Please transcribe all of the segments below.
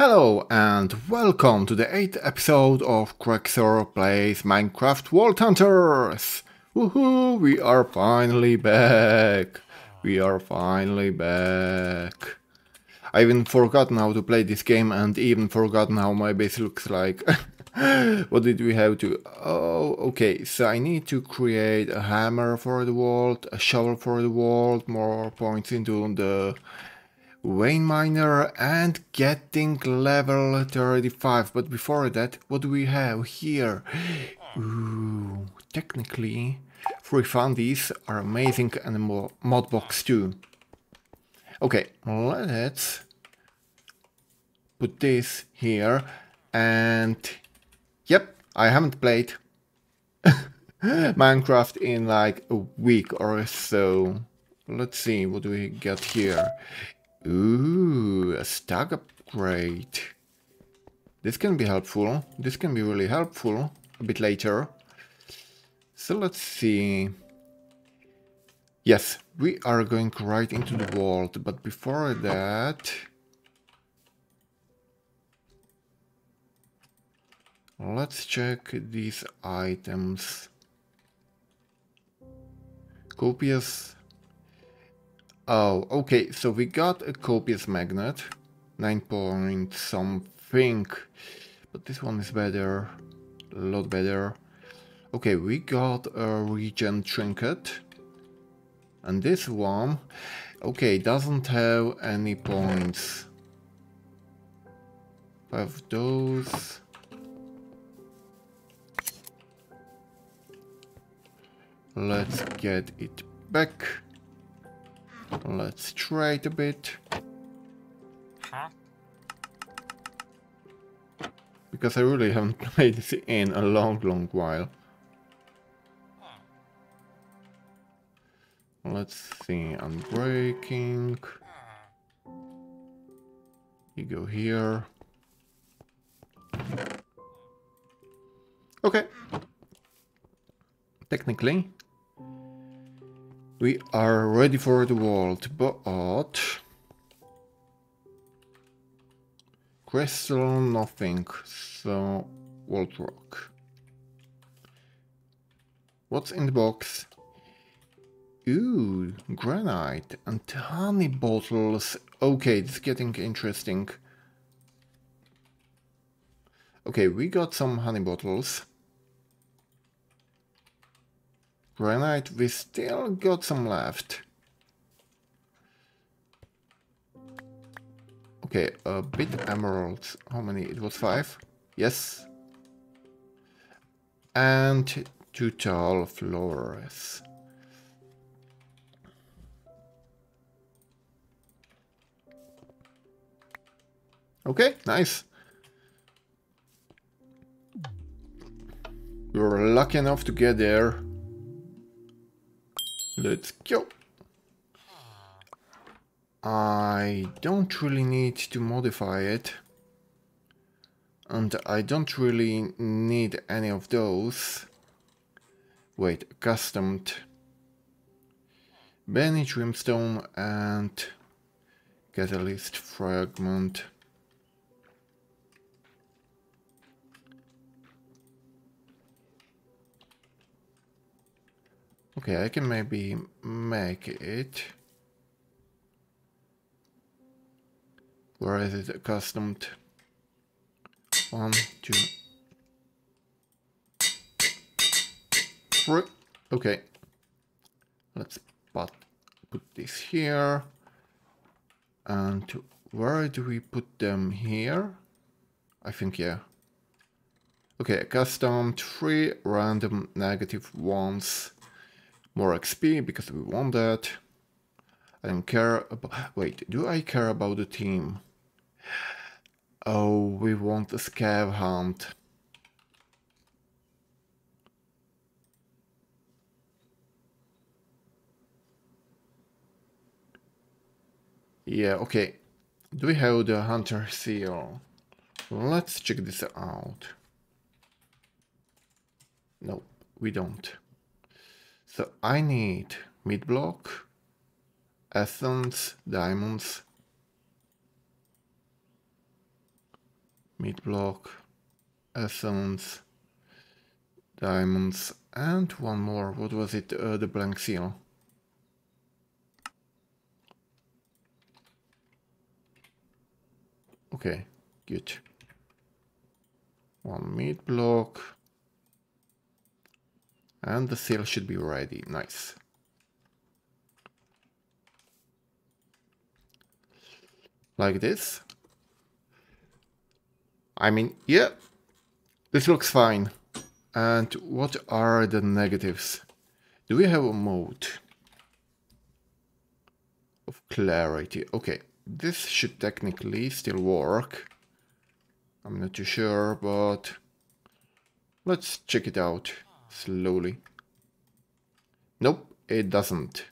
Hello and welcome to the 8th episode of Kraxhor Plays Minecraft Vault Hunters! Woohoo! We are finally back! We are finally back! I even forgotten how to play this game and even forgotten how my base looks like. what did we have to... Oh, okay, so I need to create a hammer for the vault, a shovel for the vault, more points into the Vein Miner and getting level 35. But before that, what do we have here? Ooh, technically, free fundies are amazing and a mod box too. Okay, let's put this here and yep, I haven't played Minecraft in like a week or so. Let's see, what do we get here? Ooh, a stack upgrade. This can be helpful. This can be really helpful a bit later. So let's see. Yes, we are going right into the vault, but before that... Let's check these items. Copious Oh, okay, so we got a copious magnet. 9 point something. But this one is better. A lot better. Okay, we got a regen trinket. And this one, okay, doesn't have any points. Have those. Let's get it back. Let's trade a bit. Because I really haven't played this in a long, long while. Let's see, unbreaking. You go here. Okay. Technically, we are ready for the vault, but... Crystal, nothing, so vault rock. What's in the box? Ooh, granite and honey bottles. Okay, it's getting interesting. Okay, we got some honey bottles. Granite, we still got some left. Okay, a bit emeralds. How many? It was five? Yes. And two tall flowers. Okay, nice. We were lucky enough to get there. Let's go. I don't really need to modify it. And I don't really need any of those. Wait, customed. Benny Trimstone and Catalyst Fragment. Okay, I can maybe make it. Where is it accustomed? One, two, three. Okay. Let's put, put this here. And where do we put them here? I think, yeah. Okay, custom three random negative ones more XP because we want that. I don't care about... Wait, do I care about the team? Oh, we want a scav hunt. Yeah, okay. Do we have the hunter seal? Let's check this out. No, we don't. So I need mid block, essence, diamonds. mid block, essence, diamonds, and one more. What was it? Uh, the blank seal. Okay, good. One mid block. And the seal should be ready. Nice. Like this. I mean, yeah, this looks fine. And what are the negatives? Do we have a mode of clarity? Okay, this should technically still work. I'm not too sure, but let's check it out slowly. Nope, it doesn't.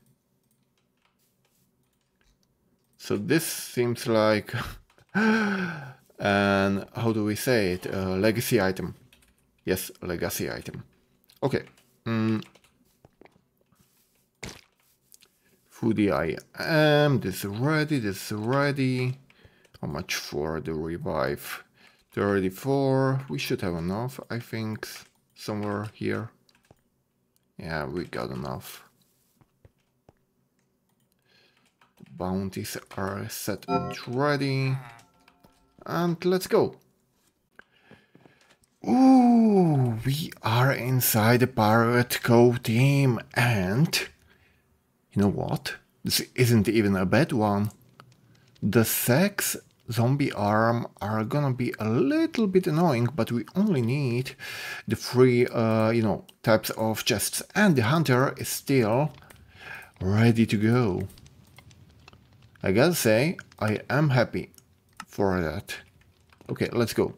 So this seems like an, how do we say it, a legacy item. Yes, legacy item. Okay. Mm. Foodie I am. This is ready. This is ready. How much for the revive? 34. We should have enough, I think. Somewhere here. Yeah, we got enough. Bounties are set and ready. And let's go. Ooh, we are inside the Pirate Cove team and you know what? This isn't even a bad one. The sex zombie arm are gonna be a little bit annoying, but we only need the three, uh, you know, types of chests. And the hunter is still ready to go. I gotta say, I am happy for that. Okay, let's go.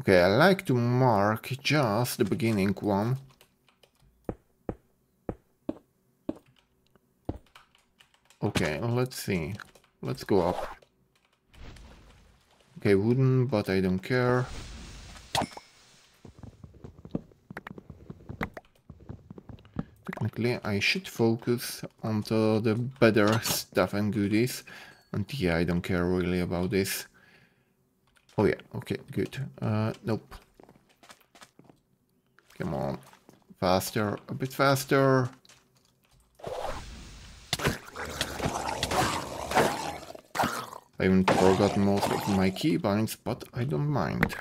Okay, I like to mark just the beginning one. Okay, let's see. Let's go up. Okay, wooden, but I don't care. Technically, I should focus on the, the better stuff and goodies. And yeah, I don't care really about this. Oh yeah, okay, good. Uh, nope. Come on. Faster, a bit faster. I haven't forgotten most of my keybinds, but I don't mind.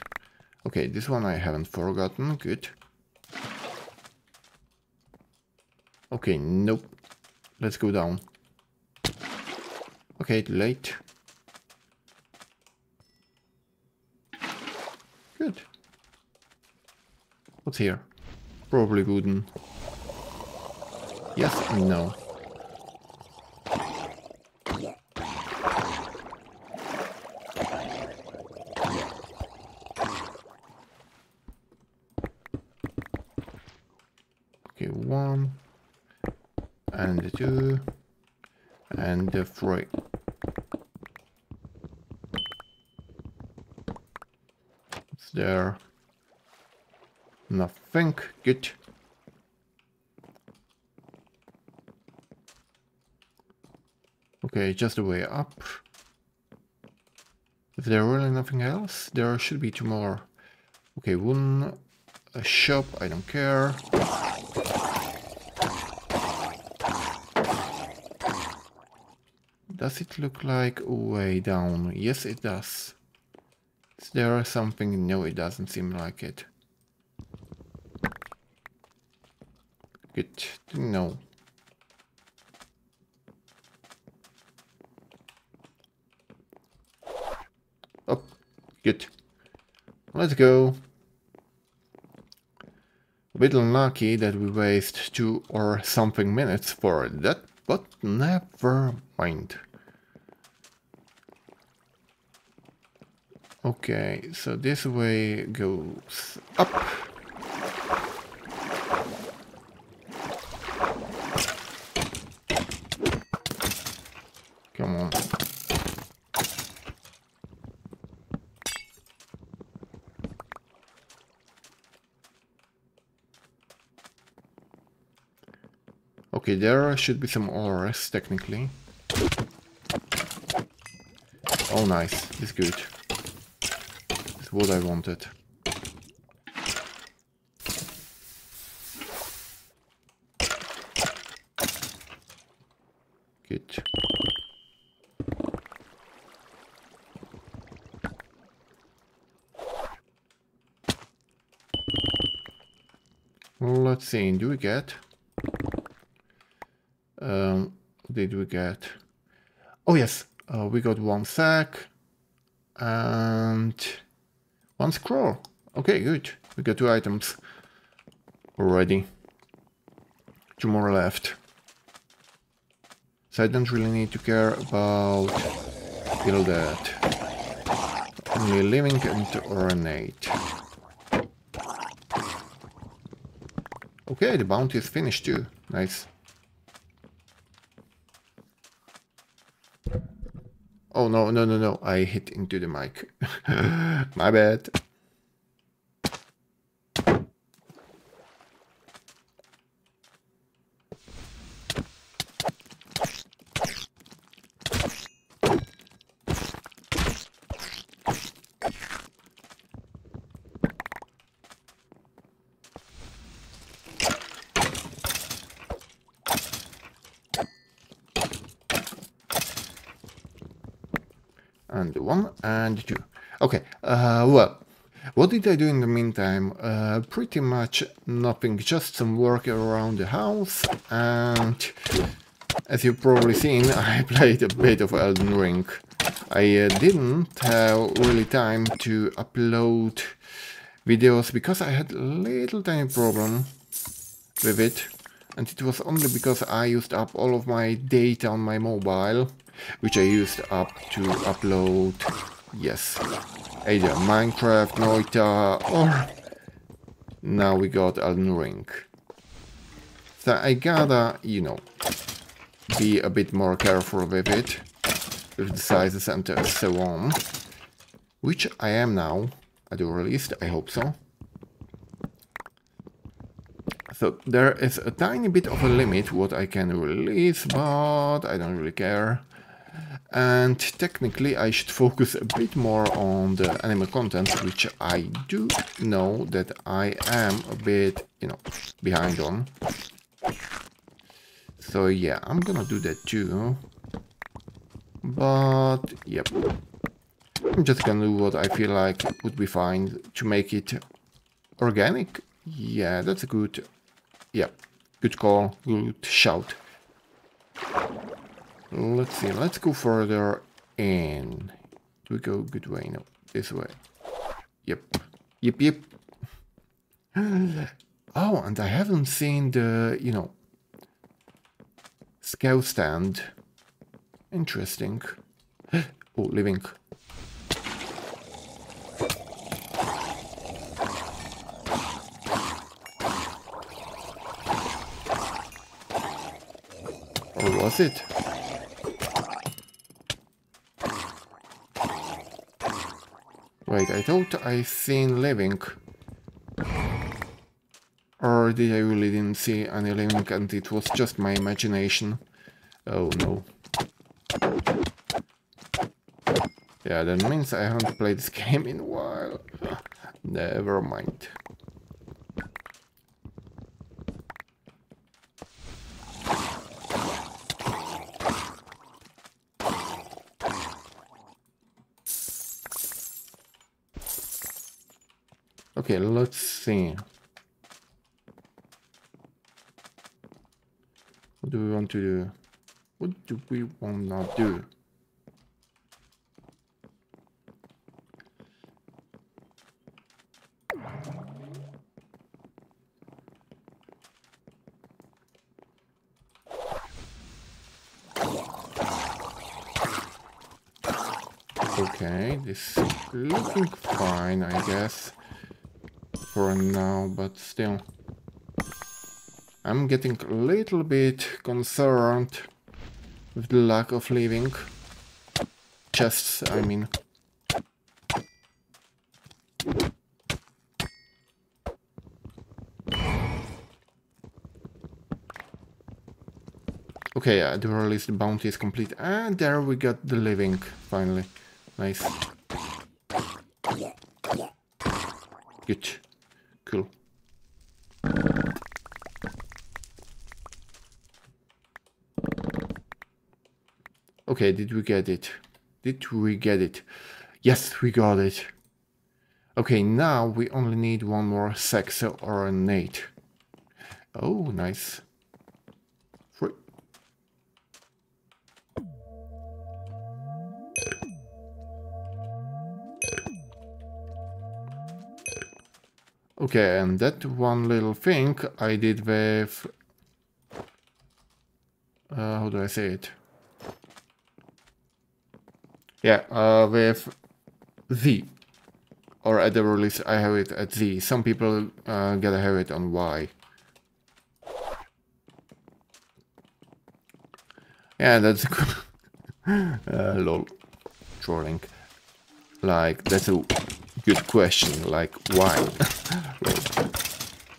Okay, this one I haven't forgotten, good. Okay, nope. Let's go down. Okay, late. Good. What's here? Probably wooden. Yes and no. Okay, one and the two the three. there? Nothing. Good. Okay, just the way up. Is there really nothing else? There should be two more. Okay, one a shop, I don't care. Does it look like way down? Yes, it does. Is there something? No, it doesn't seem like it. Good to know. Oh, good. Let's go. A bit unlucky that we waste two or something minutes for that, but never mind. Okay, so this way goes up. Come on. Okay, there should be some ores, technically. Oh, nice. It's good. What I wanted. Good. Let's see, do we get? Um, did we get? Oh yes, uh, we got one sack and one scroll. Okay, good. We got two items already. Two more left. So I don't really need to care about kill that. Only living and ornate. Okay, the bounty is finished too. Nice. Oh no, no, no, no. I hit into the mic. My bad. and one and two. Okay, uh, well, what did I do in the meantime? Uh, pretty much nothing, just some work around the house and as you've probably seen, I played a bit of Elden Ring. I uh, didn't have really time to upload videos because I had a little tiny problem with it and it was only because I used up all of my data on my mobile which I used up to upload, yes, either Minecraft, Noita, or now we got Elden Ring. So I gotta, you know, be a bit more careful with it, with the sizes and uh, so on, which I am now, at the least, I hope so. So there is a tiny bit of a limit what I can release, but I don't really care. And technically I should focus a bit more on the animal content, which I do know that I am a bit, you know, behind on. So yeah, I'm gonna do that too. But, yep. I'm just gonna do what I feel like would be fine to make it organic. Yeah, that's a good, yeah, good call, good shout. Let's see, let's go further in. Do we go good way? No, this way. Yep. Yep, yep. Oh, and I haven't seen the, you know, scout stand. Interesting. Oh, living. Or was it? Wait, I thought I seen living. Or did I really didn't see any living and it was just my imagination? Oh no. Yeah, that means I haven't played this game in a while. Never mind. Okay, let's see. What do we want to do? What do we want to do? Okay, this is looking fine, I guess now, but still. I'm getting a little bit concerned with the lack of living. Chests, I mean. Okay, the very least the bounty is complete. And there we got the living, finally. Nice. Good. Cool. Okay, did we get it? Did we get it? Yes, we got it. Okay, now we only need one more sex or a nate. Oh, nice. Free. Okay, and that one little thing I did with... Uh, how do I say it? Yeah, uh, with Z. Or at the release I have it at Z. Some people uh, gotta have it on Y. Yeah, that's a good. uh, lol. Trolling. Like, that's a good question. Like, why?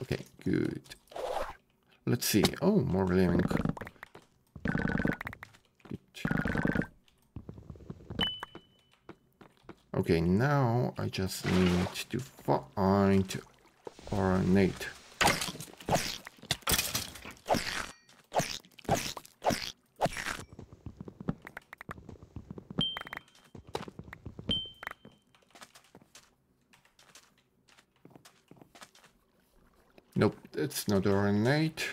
okay, good. Let's see. Oh, more living. Okay, now I just need to find ornate. Nope, it's not ornate.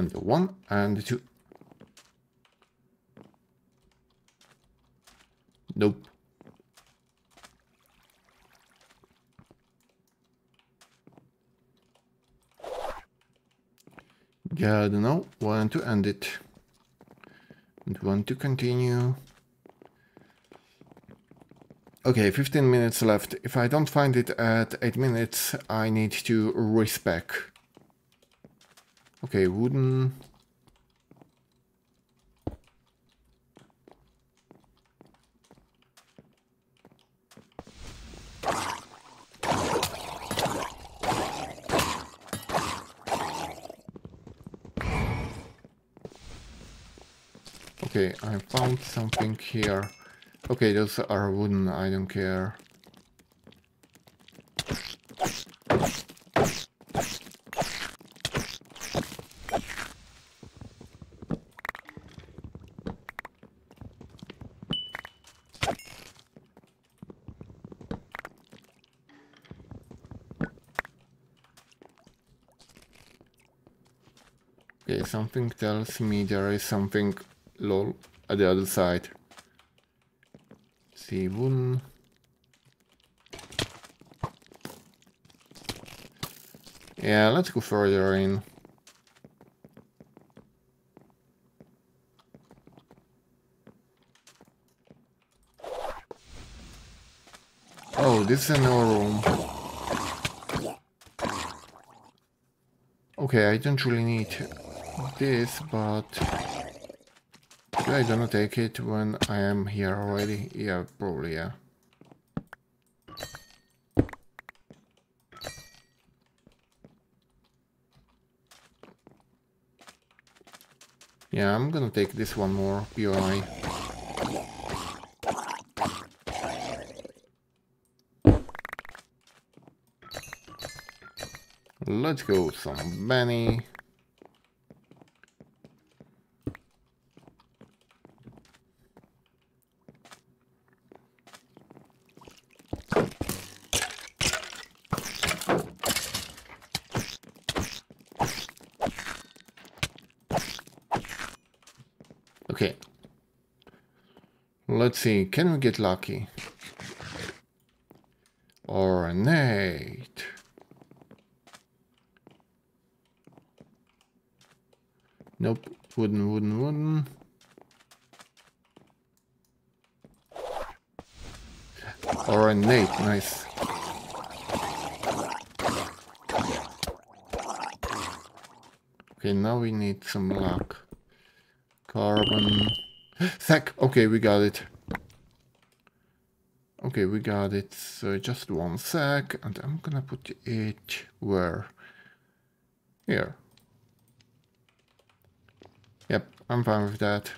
and the two. Nope. Gotta know when to end it and when to continue. Okay, 15 minutes left. If I don't find it at 8 minutes, I need to respec. Okay, wooden. Okay, I found something here. Okay, those are wooden, I don't care. Okay, something tells me there is something lol at the other side. See one. Yeah, let's go further in. Oh, this is another room. Okay, I don't really need this, but do I gonna take it when I am here already? Yeah, probably, yeah. Yeah, I'm gonna take this one more POI. Let's go some Benny. Okay. Let's see, can we get lucky? or Ornate. Nope, wooden, wooden, wooden. Ornate, nice. Okay, now we need some luck. Carbon. Sec. Okay, we got it. Okay, we got it. So just one sec, and I'm gonna put it where? Here. Yep, I'm fine with that.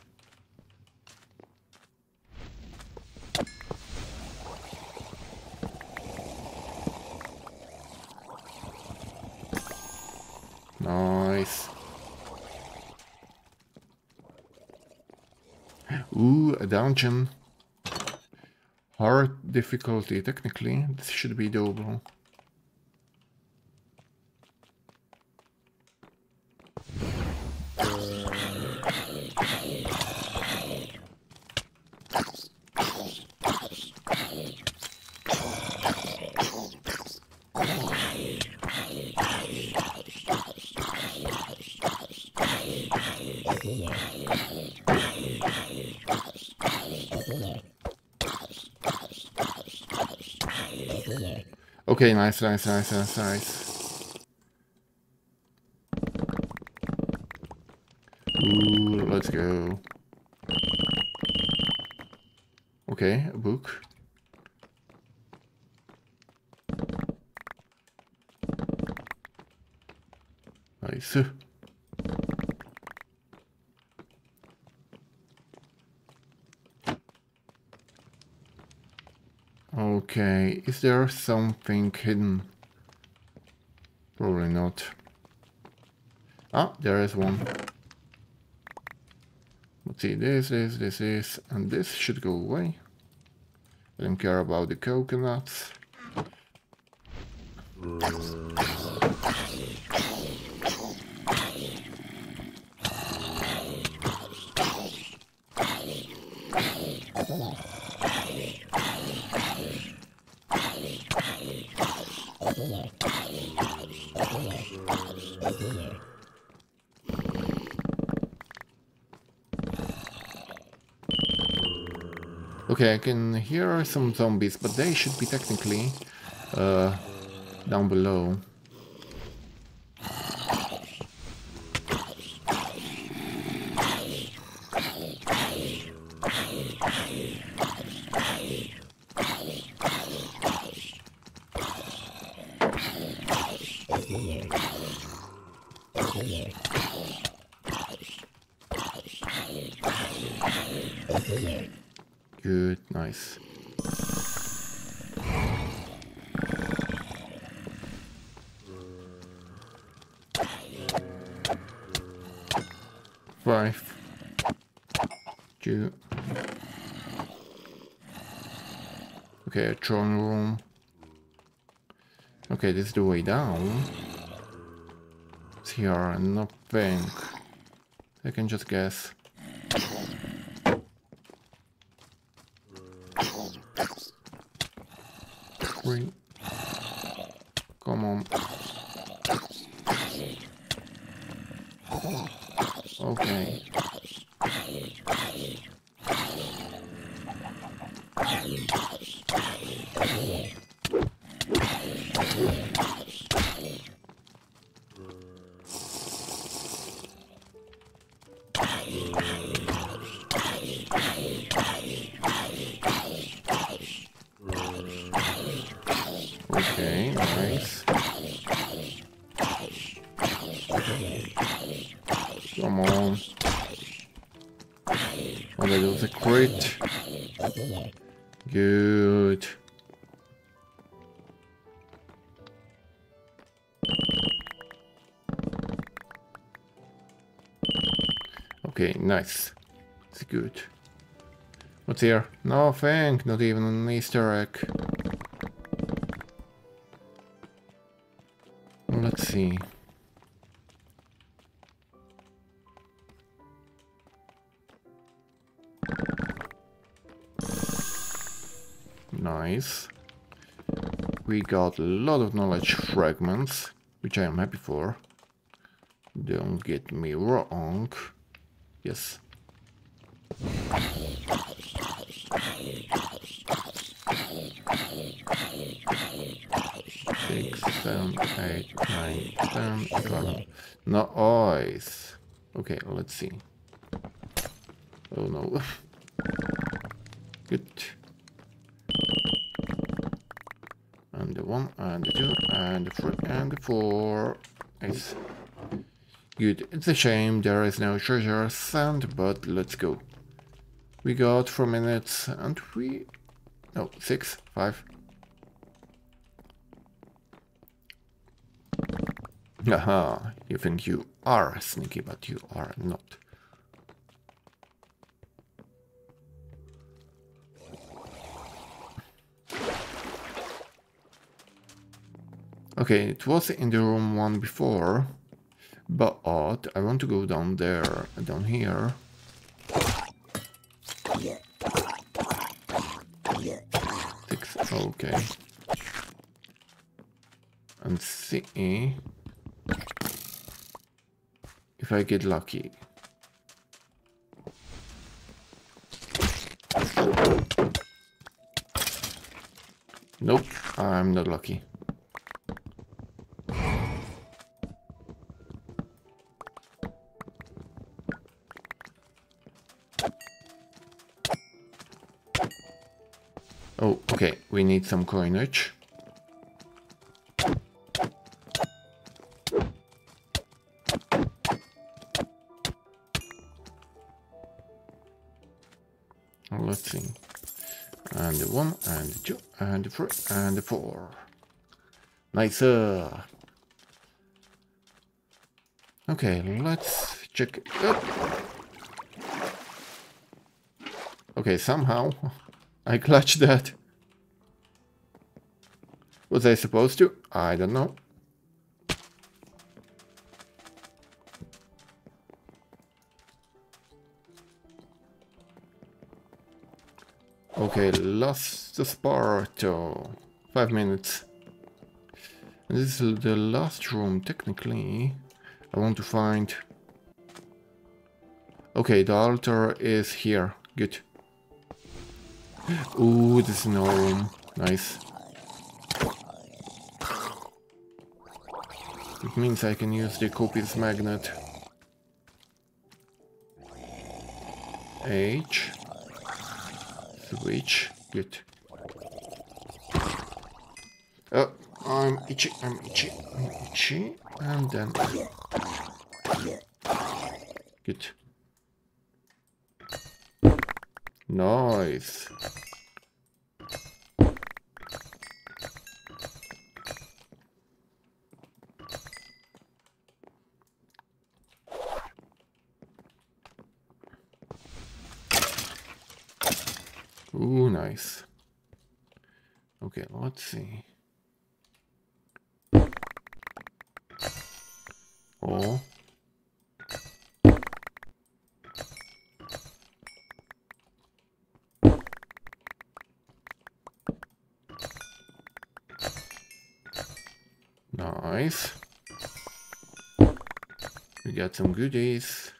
Nice. Ooh, a dungeon. Difficulty, technically. This should be doable. Nice, nice, nice, nice, nice. Ooh, let's go. Okay, a book. Nice. Okay, is there something hidden? Probably not. Ah, there is one. Let's see, this is, this is, and this should go away. I don't care about the coconuts. Okay, I can hear some zombies, but they should be technically uh, down below. Two. Okay, a throne room. Okay, this is the way down. Here, nothing. I can just guess. Nice. It's good. What's here? Nothing, not even an Easter egg. Let's see. Nice. We got a lot of knowledge fragments, which I am happy for. Don't get me wrong. Yes. Six, seven, eight, nine, ten, eleven. Nice. Okay, let's see. Oh no. Good. And the one, and the two, and the three, and the four. Good. It's a shame there is no treasure sand, but let's go. We got four minutes and we... No, six, five. Aha, you think you are sneaky, but you are not. Okay, it was in the room one before, but I want to go down there, down here. Six, okay. And see if I get lucky. Nope, I'm not lucky. We need some coinage. Let's see. And one, and two, and three, and four. Nice. Okay, let's check up. Okay, somehow I clutched that. Was I supposed to? I don't know. Okay, lost the Sparto. Five minutes. And this is the last room, technically. I want to find... Okay, the altar is here. Good. Ooh, this is no room. Nice. It means I can use the copious magnet. H. Switch. Good. Oh, I'm itchy, I'm itchy, I'm itchy. And then... Good. Nice. Ooh, nice. Okay, let's see. Oh. Nice. We got some goodies.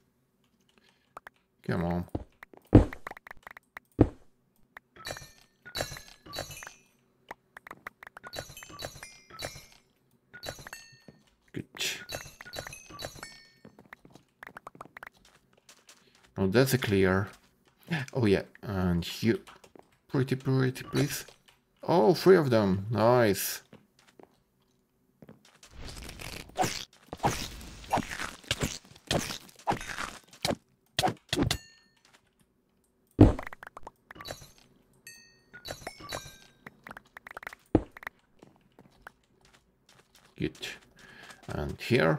Come on. Good. Oh, that's a clear. Oh yeah, and you. Pretty, pretty, please. Oh, three of them. Nice. Good. And here.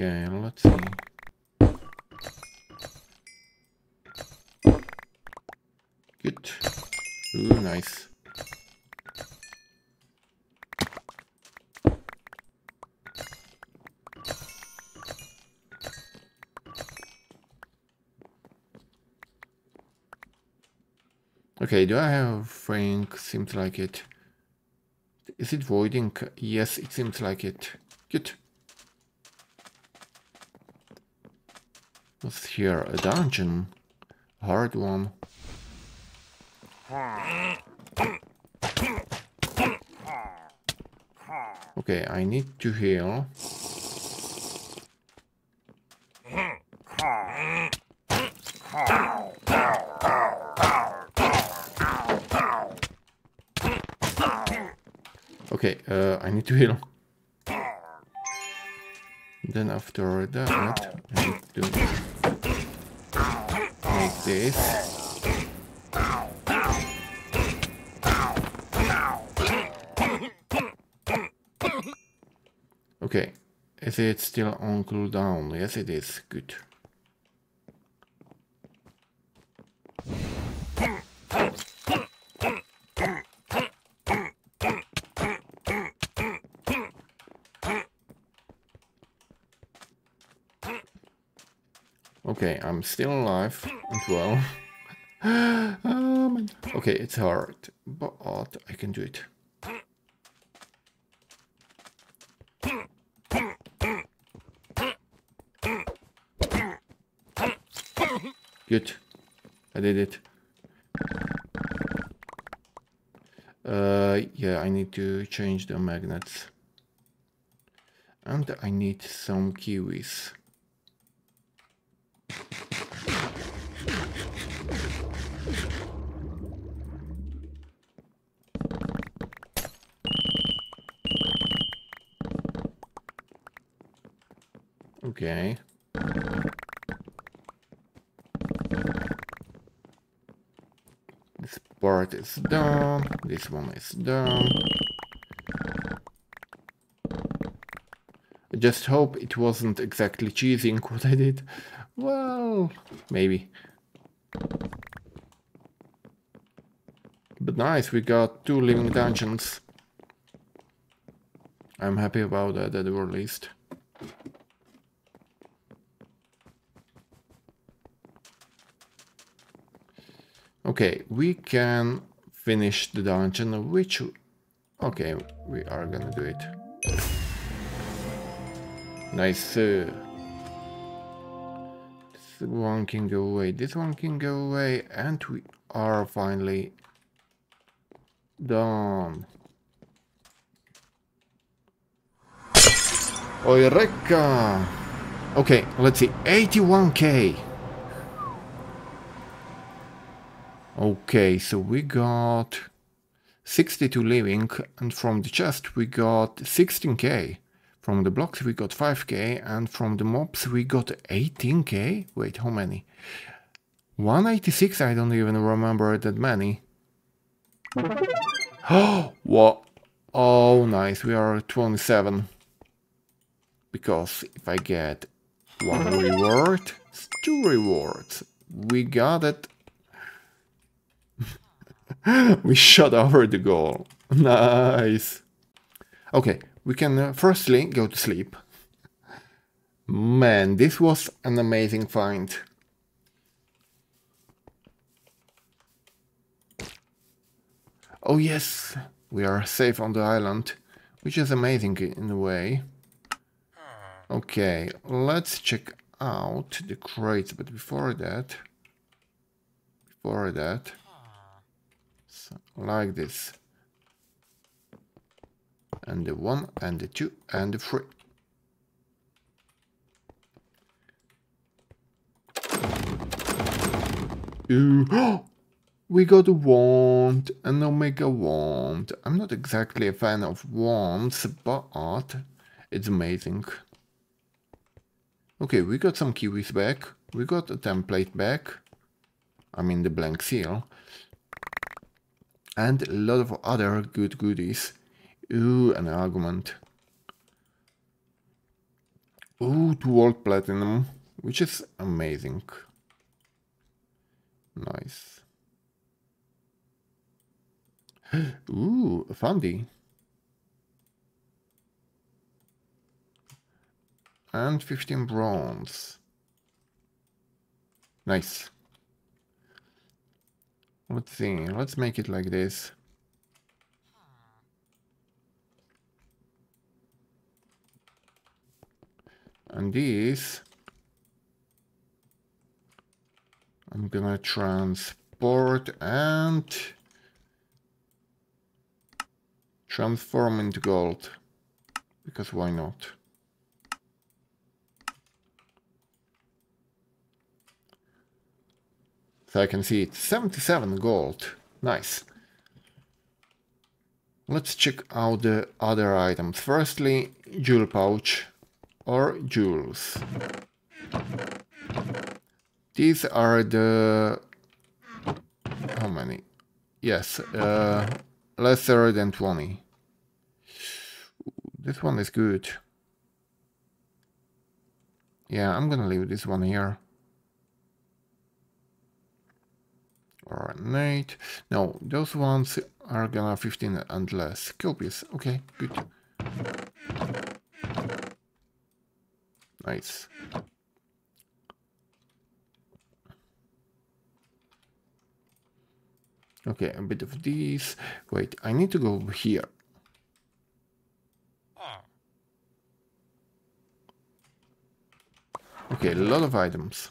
Okay, let's see. Good. Ooh, nice. Okay, do I have thing? Seems like it. Is it voiding? Yes, it seems like it. Good. What's here? A dungeon? hard one. Okay, I need to heal. Okay, uh, I need to heal. Then after that, I need to this. Okay, is it still on cooldown? Yes, it is. Good. I'm still alive and well. um, okay, it's hard, but I can do it. Good. I did it. Uh, yeah, I need to change the magnets. And I need some kiwis. Okay. This part is done. This one is done. I just hope it wasn't exactly cheesing what I did. Well, maybe. But nice, we got two living dungeons. I'm happy about that at were released. Okay, we can finish the dungeon, which... Okay, we are gonna do it. Nice. Uh, this one can go away, this one can go away, and we are finally done. Eureka! Okay, let's see, 81k. Okay, so we got 62 living and from the chest we got 16k. From the blocks we got 5k and from the mobs we got 18k. Wait, how many? 186, I don't even remember that many. Oh, what? Oh, nice, we are 27. Because if I get one reward, two rewards. We got it we shot over the goal. Nice. Okay, we can uh, firstly go to sleep. Man, this was an amazing find. Oh yes, we are safe on the island, which is amazing in a way. Okay, let's check out the crates, but before that, before that, like this and the one and the two and the three Ooh. we got a wand, an omega wand. I'm not exactly a fan of wands, but it's amazing. Okay, we got some kiwis back. We got a template back. I mean the blank seal and a lot of other good goodies. Ooh, an argument. Ooh, 2 volt platinum, which is amazing. Nice. Ooh, a fundy. And 15 bronze. Nice. Let's see, let's make it like this. And this, I'm gonna transport and transform into gold. because why not? So I can see it's 77 gold. Nice. Let's check out the other items. Firstly, jewel pouch or jewels. These are the... How many? Yes, uh, lesser than 20. This one is good. Yeah, I'm gonna leave this one here. Ornate. No, those ones are gonna 15 and less. Copious. Okay, good. Nice. Okay, a bit of these. Wait, I need to go here. Okay, a lot of items.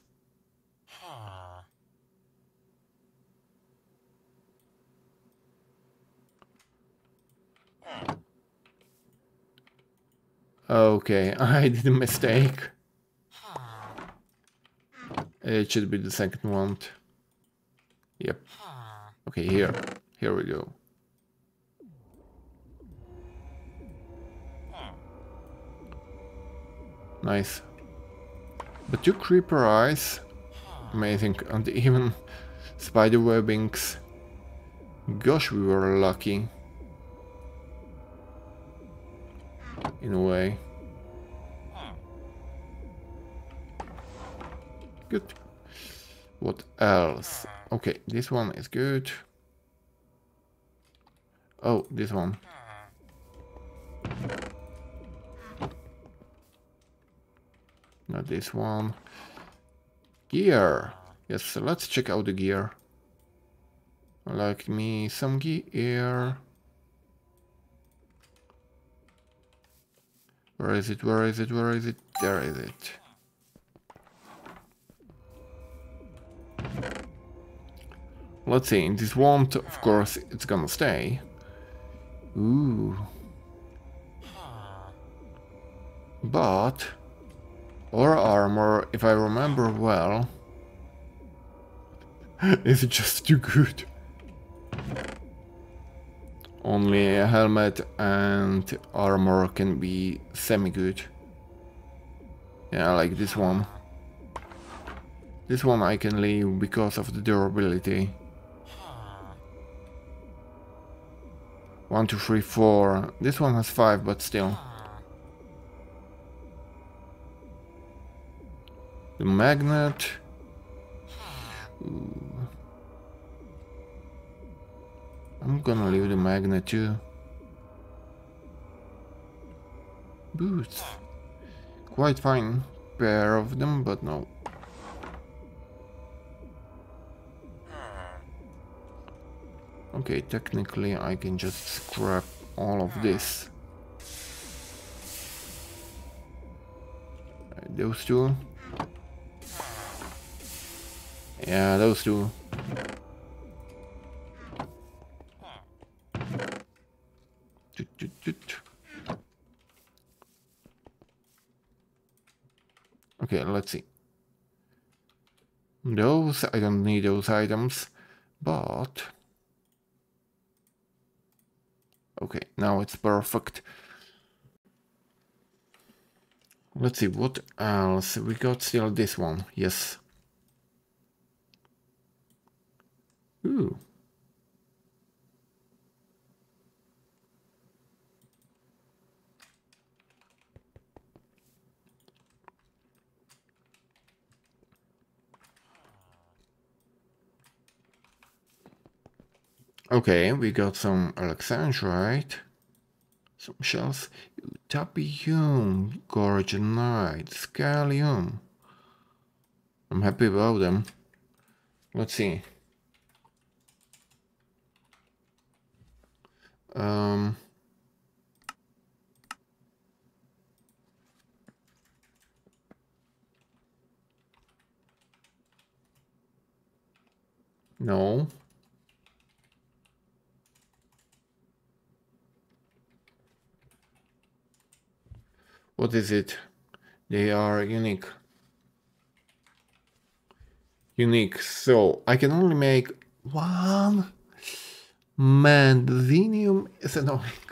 Okay, I did a mistake. It should be the second one. Yep. Okay, here. Here we go. Nice. But two creeper eyes. Amazing. And even spider webbings. Gosh, we were lucky. In a way. Good. What else? Okay, this one is good. Oh, this one. Not this one. Gear. Yes, let's check out the gear. Like me some gear. Where is it? Where is it? Where is it? There is it. Let's see, in this wand, of course, it's gonna stay. Ooh. But... Or armor, if I remember well... is it just too good? Only a helmet and armor can be semi-good. Yeah, like this one. This one I can leave because of the durability. One, two, three, four. This one has five, but still. The magnet. Ooh. I'm gonna leave the magnet too. Boots. Quite fine pair of them, but no. Okay, technically I can just scrap all of this. Those two. Yeah, those two. Okay, let's see. Those, I don't need those items, but... Okay, now it's perfect. Let's see, what else? We got still this one, yes. Ooh. Okay, we got some alexandrite, some shells, tapium, gorgonite, scallium. I'm happy about them. Let's see. Um, no. What is it? They are unique. Unique. So I can only make one. Man, is annoying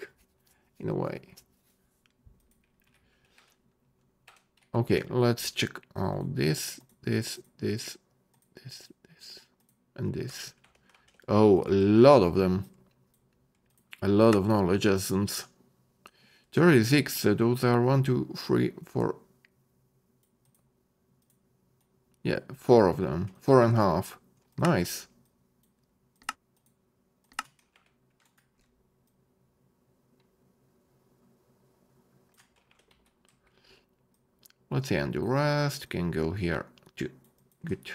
in a way. Okay, let's check out this, this, this, this, this, and this. Oh, a lot of them. A lot of knowledge essence. 36, so those are one, two, three, four. Yeah, four of them. Four and a half. Nice. Let's see, and the rest can go here too. Good.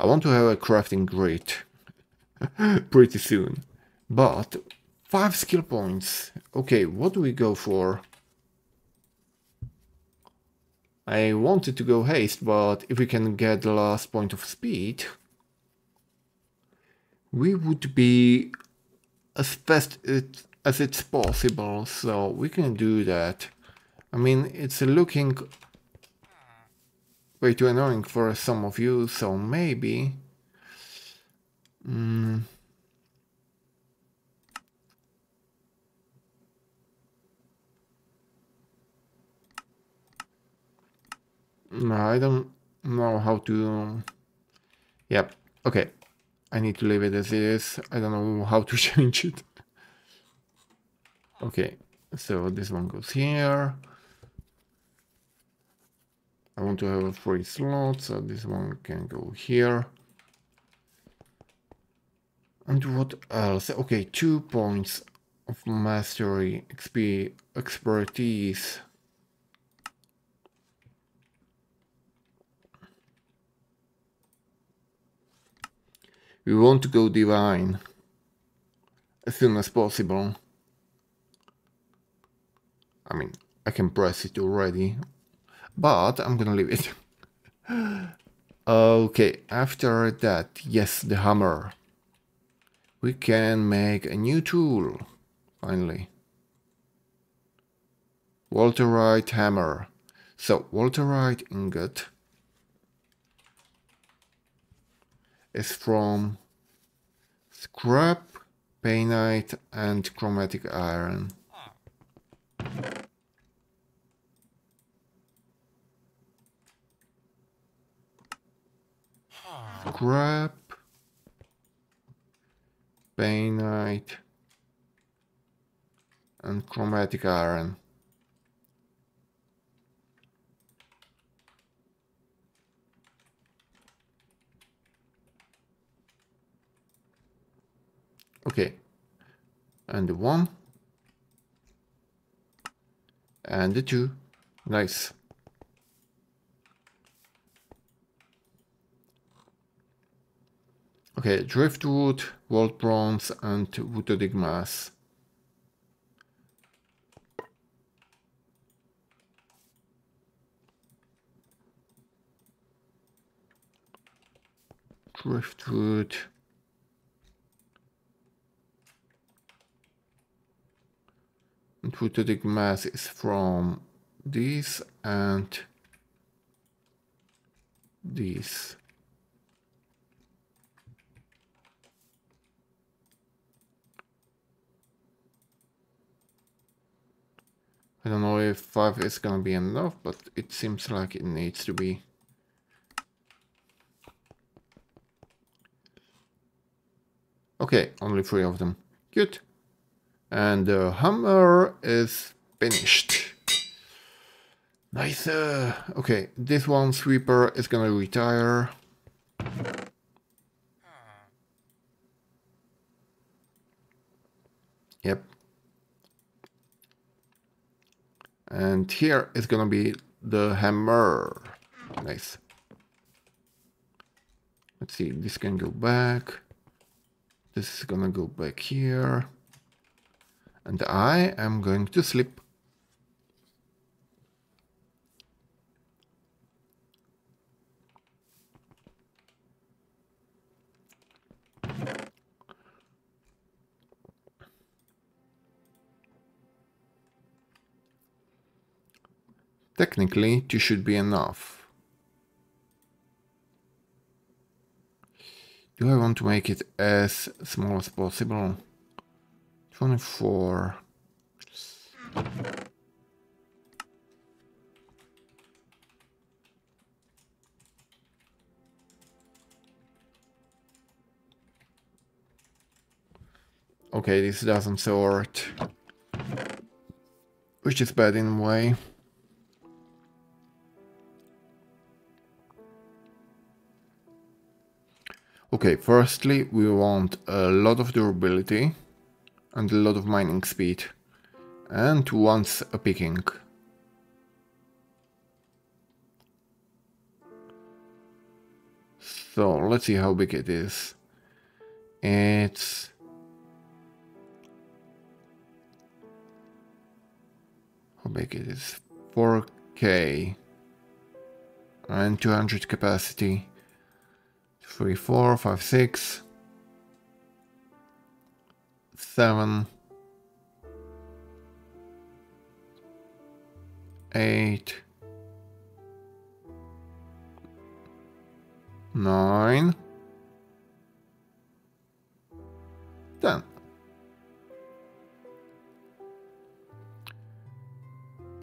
I want to have a crafting grid pretty soon. But five skill points. Okay, what do we go for? I wanted to go haste, but if we can get the last point of speed, we would be as fast as it's possible, so we can do that. I mean, it's looking way too annoying for some of you, so maybe... Mm, no, I don't know how to... Yep, okay. I need to leave it as it is. I don't know how to change it. Okay, so this one goes here. I want to have a free slot, so this one can go here. And what else? Okay, two points of mastery, XP, expertise. We want to go divine as soon as possible. I mean, I can press it already, but I'm gonna leave it. okay, after that, yes, the hammer. We can make a new tool, finally. Walterite hammer. So, Walterite ingot is from scrap, painite and chromatic iron. Scrap, Painite, and Chromatic Iron. Okay, and the one, and the two, nice. Okay, driftwood, world bronze, and woododic mass. Driftwood. Woododic mass is from this and this. I don't know if 5 is gonna be enough, but it seems like it needs to be. Okay, only 3 of them. Good. And the hammer is finished. Nice. Uh, okay, this one sweeper is gonna retire. Yep, And here is gonna be the hammer. Nice. Let's see, this can go back. This is gonna go back here and I am going to sleep. Technically, two should be enough. Do I want to make it as small as possible? 24. Okay, this doesn't sort. Which is bad in a way. Okay, firstly, we want a lot of durability and a lot of mining speed. And once a picking. So, let's see how big it is. It's... How big it is? 4k. And 200 capacity three, four, five, six, seven, eight, nine, ten.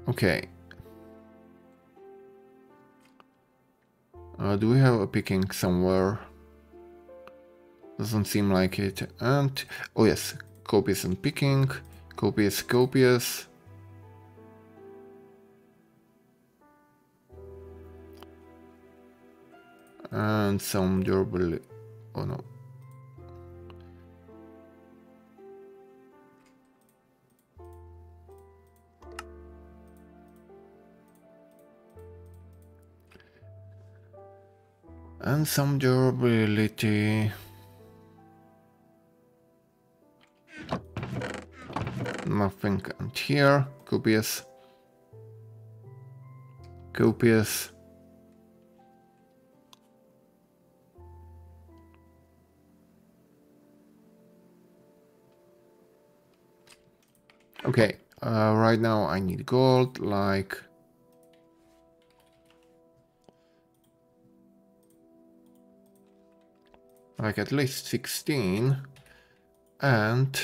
Okay. Uh, do we have a picking somewhere? Doesn't seem like it. And, oh yes, copious and picking, copious, copious. And some durable, oh no. And some durability. Nothing and here. Copious. Copious. Okay uh, right now I need gold like like at least 16 and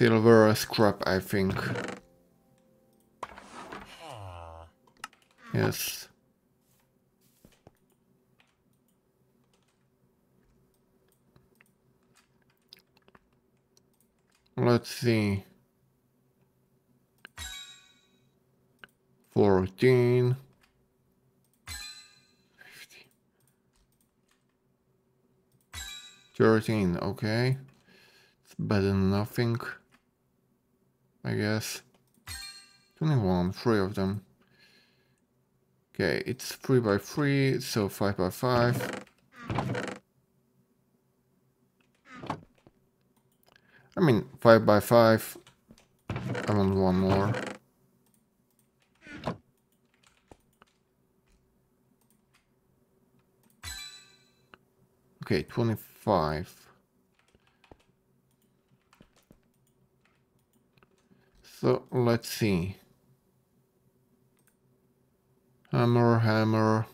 Silver scrap, I think. Yes. Let's see. 14. 15. 13, okay. It's better than nothing. I guess. 21, three of them. Okay, it's 3 by 3, so 5 by 5. I mean, 5 by 5. I want one more. Okay, 25. So let's see. Hammer, hammer,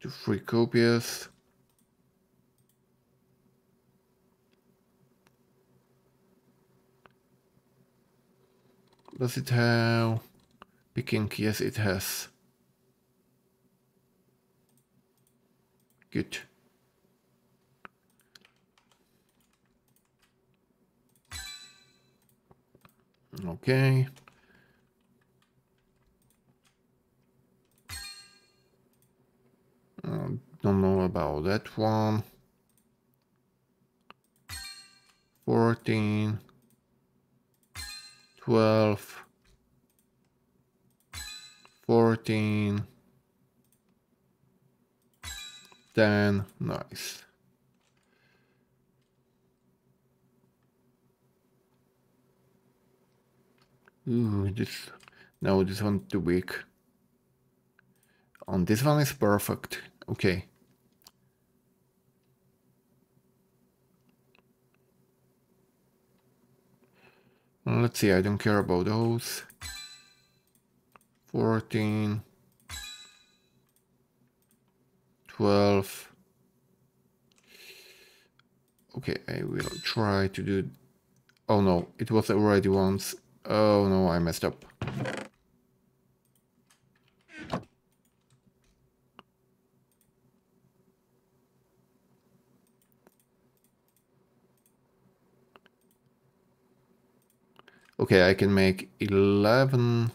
to free copious. Does it have picking? Yes, it has. Good. Okay. Uh, don't know about that one. 14, 12, 14, 10, nice. Mm, Ooh, this... No, this one too big. On oh, this one is perfect. Okay. Let's see, I don't care about those. 14, 12. Okay, I will try to do... Oh no, it was already once. Oh no, I messed up. Okay, I can make 11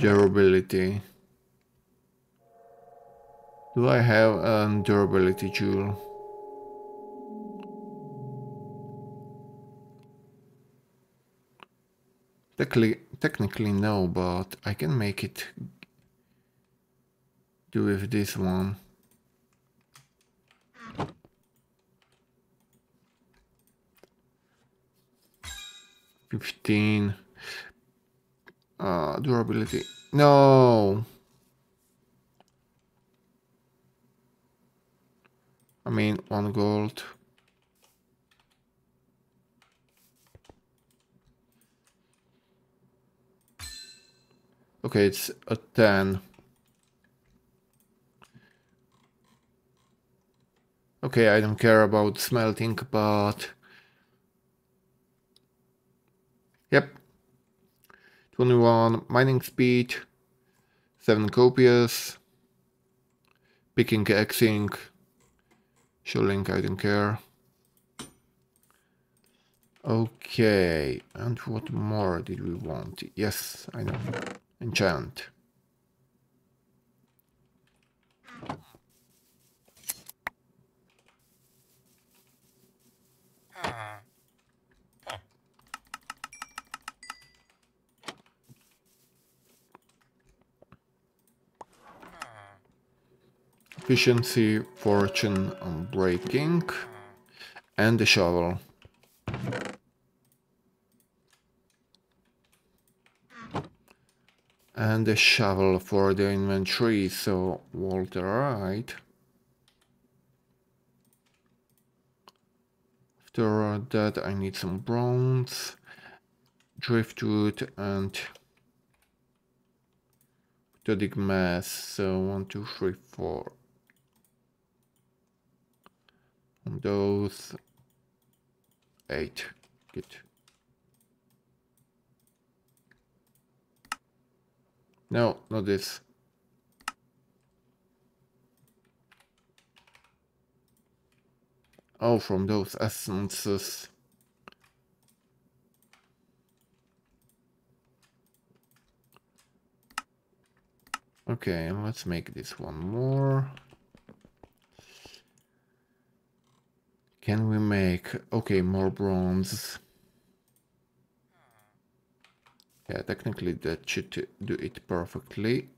durability. Do I have a durability jewel? Technically, technically no, but I can make it do with this one. 15. Uh, durability. No! I mean, one gold. Okay, it's a 10. Okay, I don't care about smelting, but Yep. 21 mining speed, 7 copious, picking Xing, showing I don't care. Okay, and what more did we want? Yes, I know. Enchant. efficiency, fortune, breaking, and the shovel. And a shovel for the inventory, so Walter, right. After that I need some bronze, driftwood and dig mass, so one, two, three, four. And those eight. Good. No, not this. Oh, from those essences. Okay, let's make this one more. Can we make... Okay, more bronze. Yeah, technically that should do it perfectly.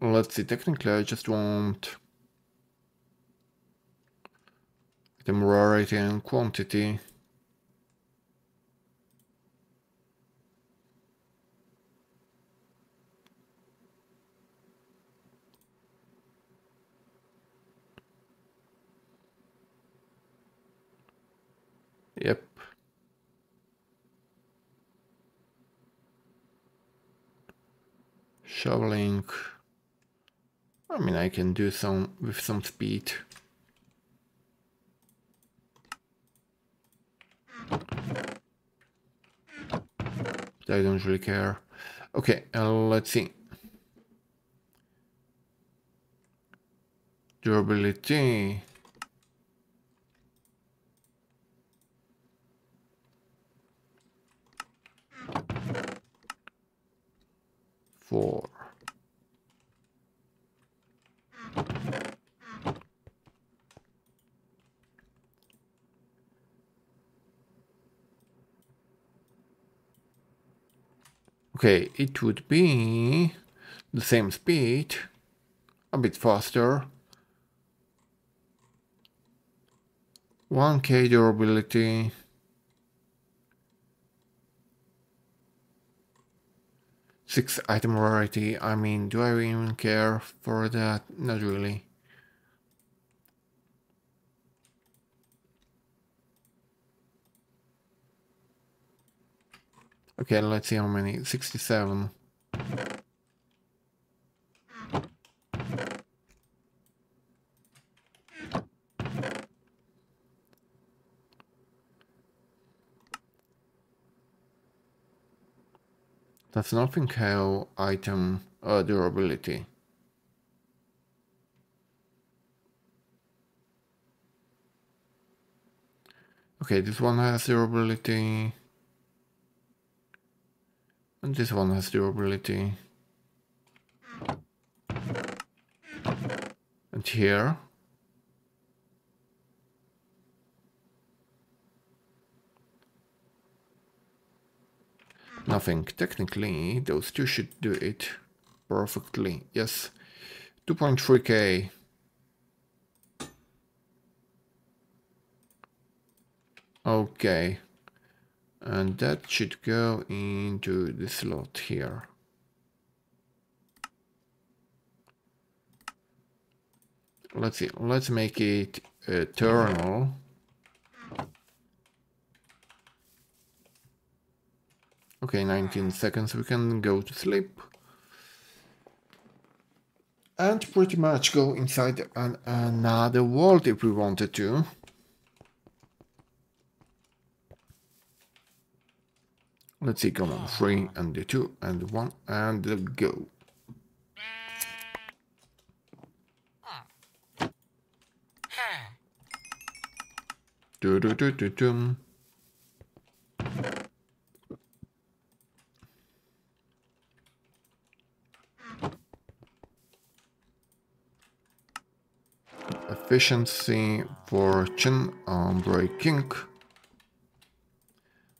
let's see, technically I just want the rarity and quantity. Yep. Shoveling. I mean, I can do some with some speed. I don't really care. Okay, uh, let's see. Durability. Four. Okay, it would be the same speed, a bit faster. 1k durability. 6 item rarity, I mean, do I even care for that? Not really. Okay, let's see how many. 67. Does nothing have item uh, durability? Okay, this one has durability. And this one has durability. And here. Nothing. Technically, those two should do it perfectly. Yes. 2.3k. Okay. And that should go into the slot here. Let's see, let's make it uh, eternal. Okay, 19 seconds, we can go to sleep. And pretty much go inside an, another world if we wanted to. Let's see, come on, three and the two and the one and the go. Do do do do do. Efficiency, for fortune, breaking.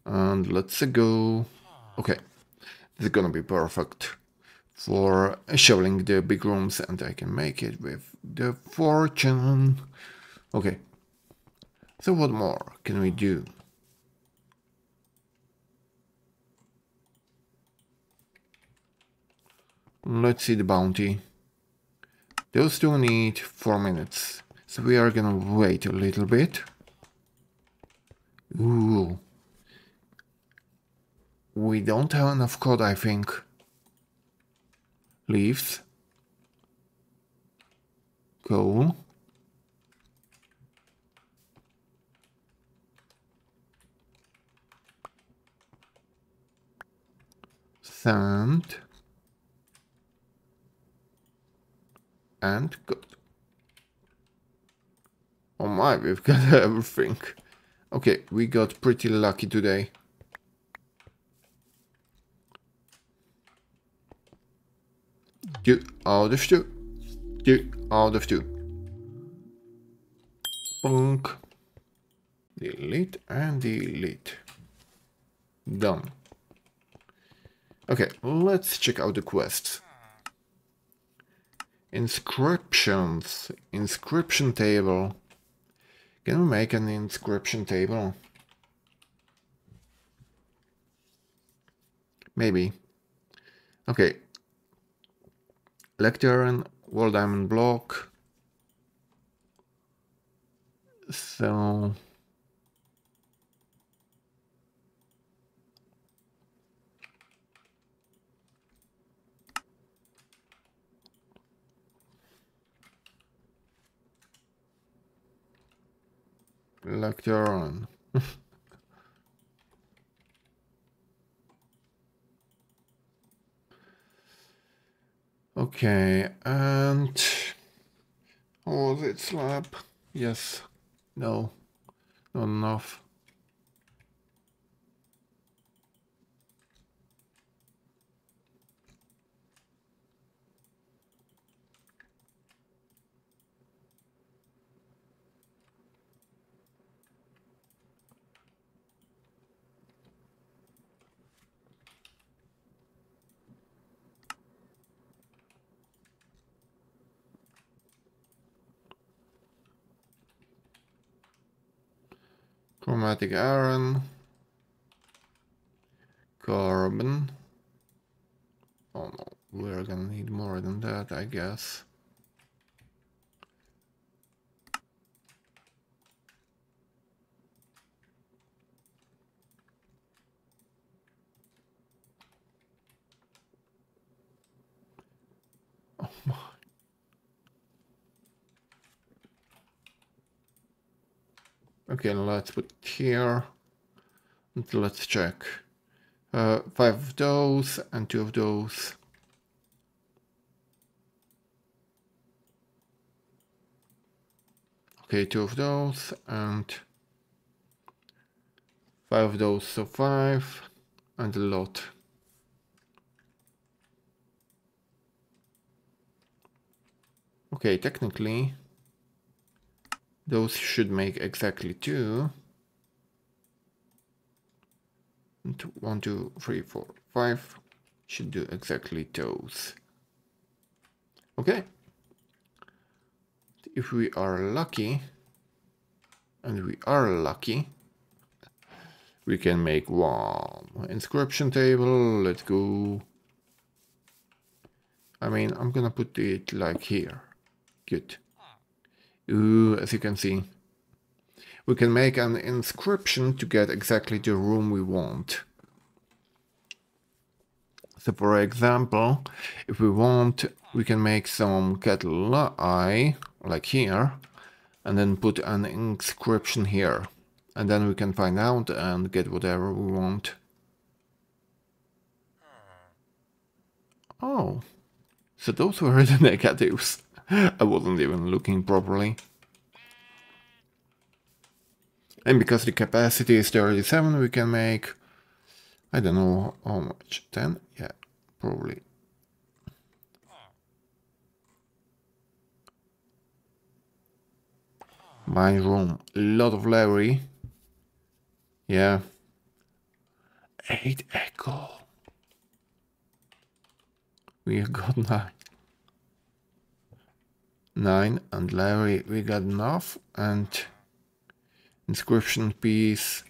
And let's go. Okay, this is gonna be perfect for shoveling the big rooms and I can make it with the fortune. Okay, so what more can we do? Let's see the bounty. Those two need 4 minutes. So we are gonna wait a little bit. Ooh. We don't have enough code, I think. Leaves. Coal. Sand. And good. Oh my, we've got everything. Okay, we got pretty lucky today. Two out of two. Two out of two. Bonk. Delete and delete. Done. Okay, let's check out the quests. Inscriptions. Inscription table. Can we make an inscription table? Maybe. Okay, lectern, wall diamond block. So lectern. Okay, and was it slab? Yes. No. Not enough. Chromatic iron. Carbon. Oh no, we're gonna need more than that, I guess. Okay, let's put here. And let's check. Uh, five of those and two of those. Okay, two of those and five of those, so five and a lot. Okay, technically those should make exactly two. And one, two, three, four, five should do exactly those. Okay. If we are lucky, and we are lucky, we can make one inscription table. Let's go. I mean, I'm gonna put it like here. Good. Ooh, as you can see, we can make an inscription to get exactly the room we want. So for example, if we want, we can make some cattle eye, like here, and then put an inscription here. And then we can find out and get whatever we want. Oh, so those were the negatives. I wasn't even looking properly. And because the capacity is 37, we can make, I don't know how much, 10? Yeah, probably. My room, a lot of Larry. Yeah. 8 echo. We got 9. 9 and Larry, we got enough and inscription piece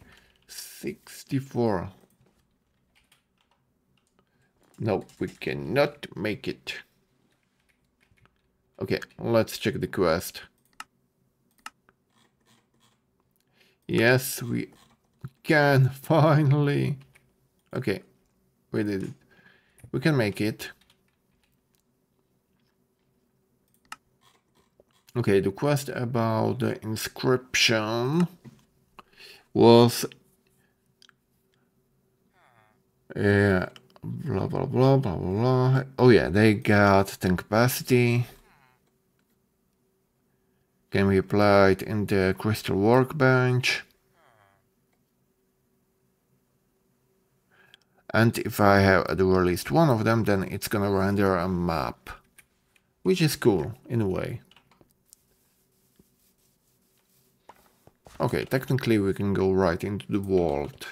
64 no we cannot make it. Okay let's check the quest. Yes we can finally. Okay we did it. We can make it Okay, the quest about the inscription was uh, yeah, blah blah blah blah blah. Oh yeah, they got 10 capacity. Can be applied in the crystal workbench. And if I have at the least one of them, then it's gonna render a map. Which is cool, in a way. Okay, technically we can go right into the vault.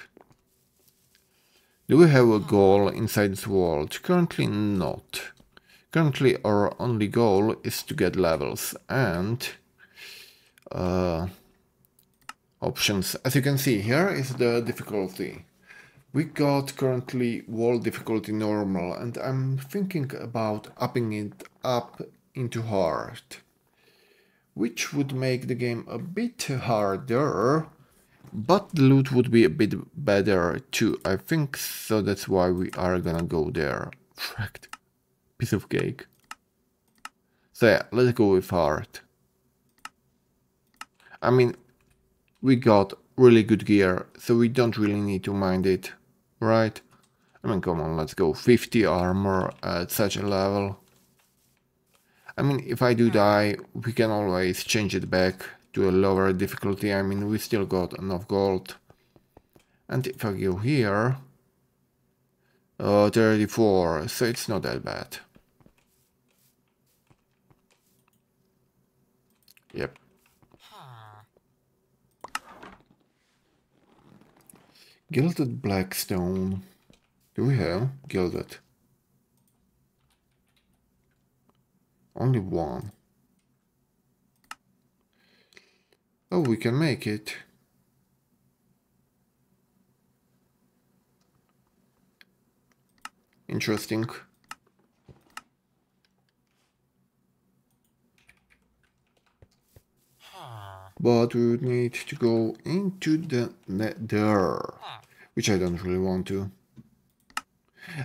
Do we have a goal inside this vault? Currently not. Currently our only goal is to get levels and uh, options. As you can see, here is the difficulty. We got currently wall difficulty normal and I'm thinking about upping it up into hard which would make the game a bit harder, but the loot would be a bit better too, I think, so that's why we are gonna go there. Fracked. Piece of cake. So yeah, let's go with hard. I mean, we got really good gear, so we don't really need to mind it, right? I mean, come on, let's go. 50 armor at such a level. I mean, if I do die, we can always change it back to a lower difficulty. I mean, we still got enough gold. And if I go here, uh, 34, so it's not that bad. Yep. Gilded Blackstone. Do we have gilded? Only one. Oh, we can make it. Interesting. But we would need to go into the nether, which I don't really want to.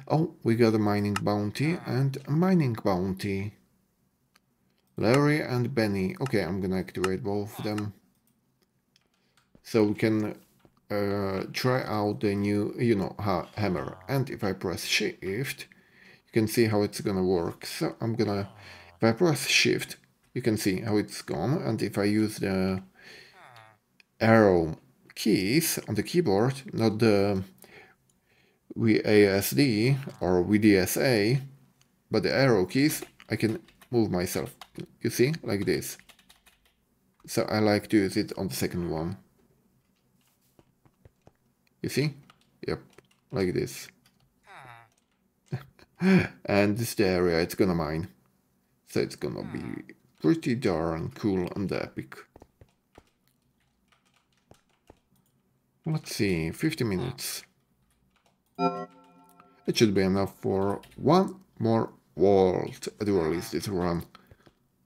Oh, we got a mining bounty and a mining bounty. Larry and Benny. Okay, I'm gonna activate both of them. So we can uh, try out the new, you know, ha hammer. And if I press shift, you can see how it's gonna work. So I'm gonna, if I press shift, you can see how it's gone. And if I use the arrow keys on the keyboard, not the WASD or VDSA, but the arrow keys, I can move myself. You see, like this. So I like to use it on the second one. You see? Yep, like this. and this is the area it's gonna mine. So it's gonna be hmm. pretty darn cool and epic. Let's see, 50 minutes. It should be enough for one more vault at least this run.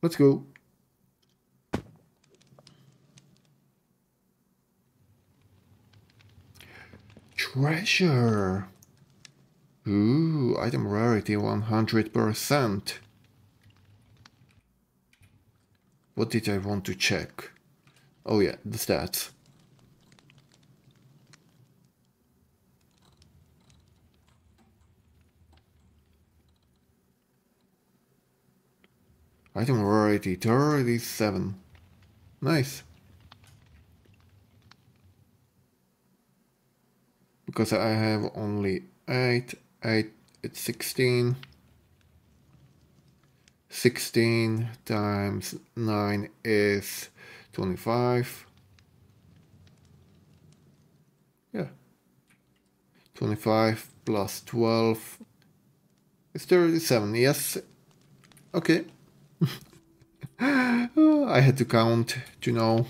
Let's go. Treasure! Ooh, item rarity 100%. What did I want to check? Oh yeah, the stats. Item rarity 37. Nice. Because I have only 8, 8, it's 16. 16 times 9 is 25. Yeah. 25 plus 12 is 37. Yes. Okay. I had to count to know.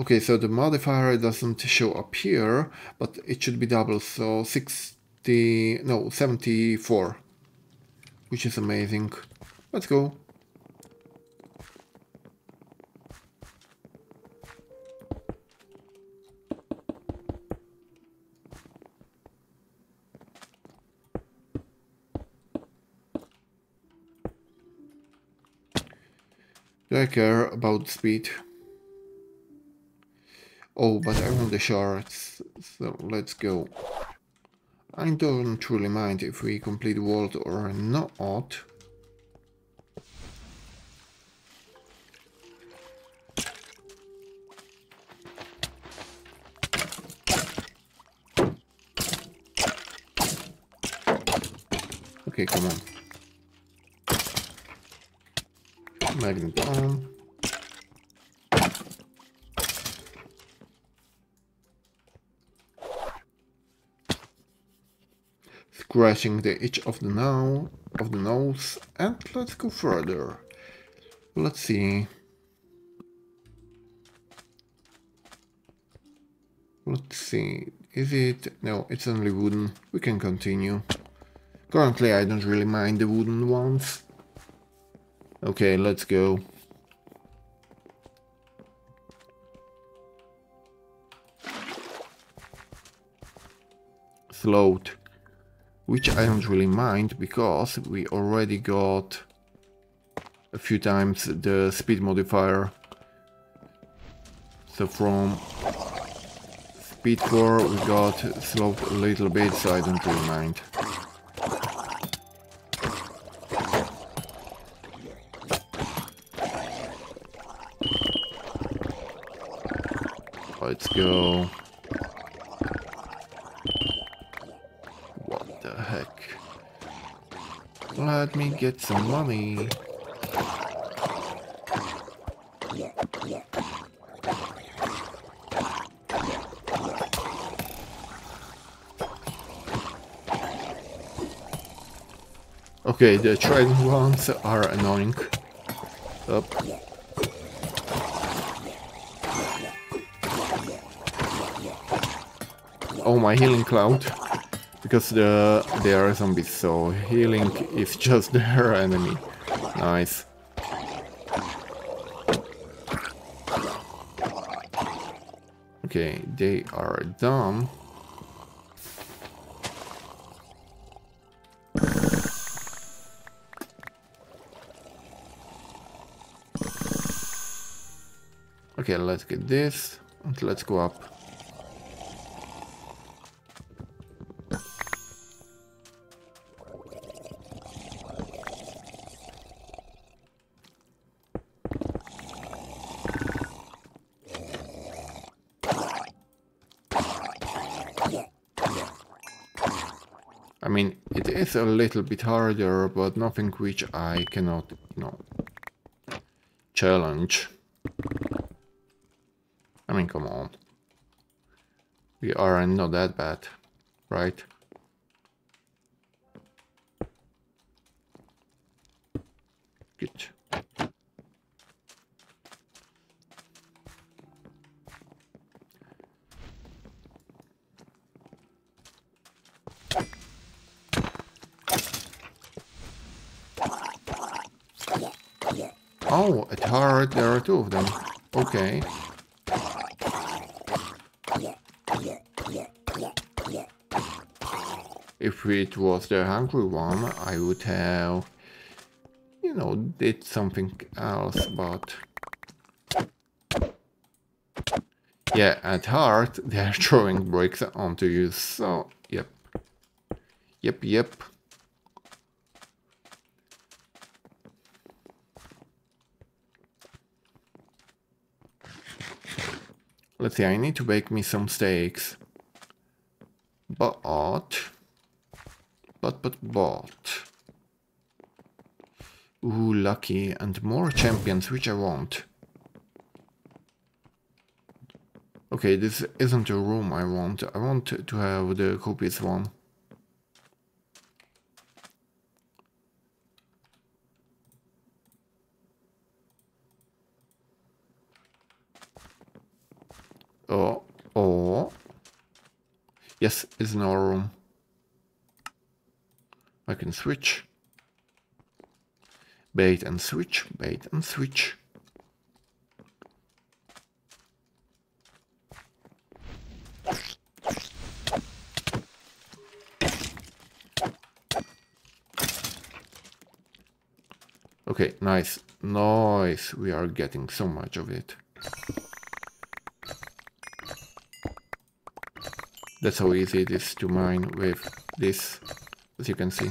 Okay, so the modifier doesn't show up here, but it should be double, so 60, no, 74, which is amazing. Let's go. Do I care about speed? Oh, but I want the shards, so let's go. I don't truly mind if we complete world or not. Okay, come on. Scratching the edge of the now of the nose and let's go further. Let's see. Let's see. Is it? No, it's only wooden. We can continue. Currently I don't really mind the wooden ones. Okay, let's go. Float. Which I don't really mind because we already got a few times the speed modifier. So from speed core we got slowed a little bit so I don't really mind. Let's go. What the heck? Let me get some money. Okay, the trident ones are annoying. Up. Oh, my healing cloud. Because uh, the they are zombies, so healing is just their enemy. Nice. Okay, they are dumb. Okay, let's get this and let's go up. A little bit harder, but nothing which I cannot, you know, challenge. I mean, come on. We are not that bad, right? There are two of them. Okay. If it was the hungry one, I would have, you know, did something else, but... Yeah, at heart, they're throwing bricks onto you, so, yep. Yep, yep. Let's see, I need to bake me some steaks. But, but, but, but. Ooh, lucky. And more champions, which I want. Okay, this isn't a room I want. I want to have the copious one. Oh, oh. Yes, it's in our room. I can switch. Bait and switch, bait and switch. Okay, nice, nice. We are getting so much of it. That's how easy it is to mine with this, as you can see.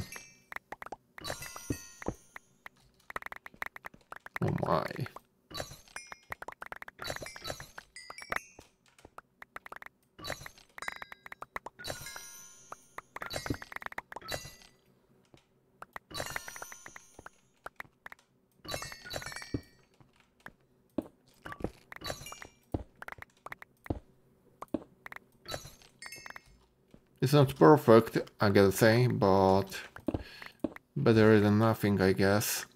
It's not perfect, I gotta say, but better than nothing, I guess.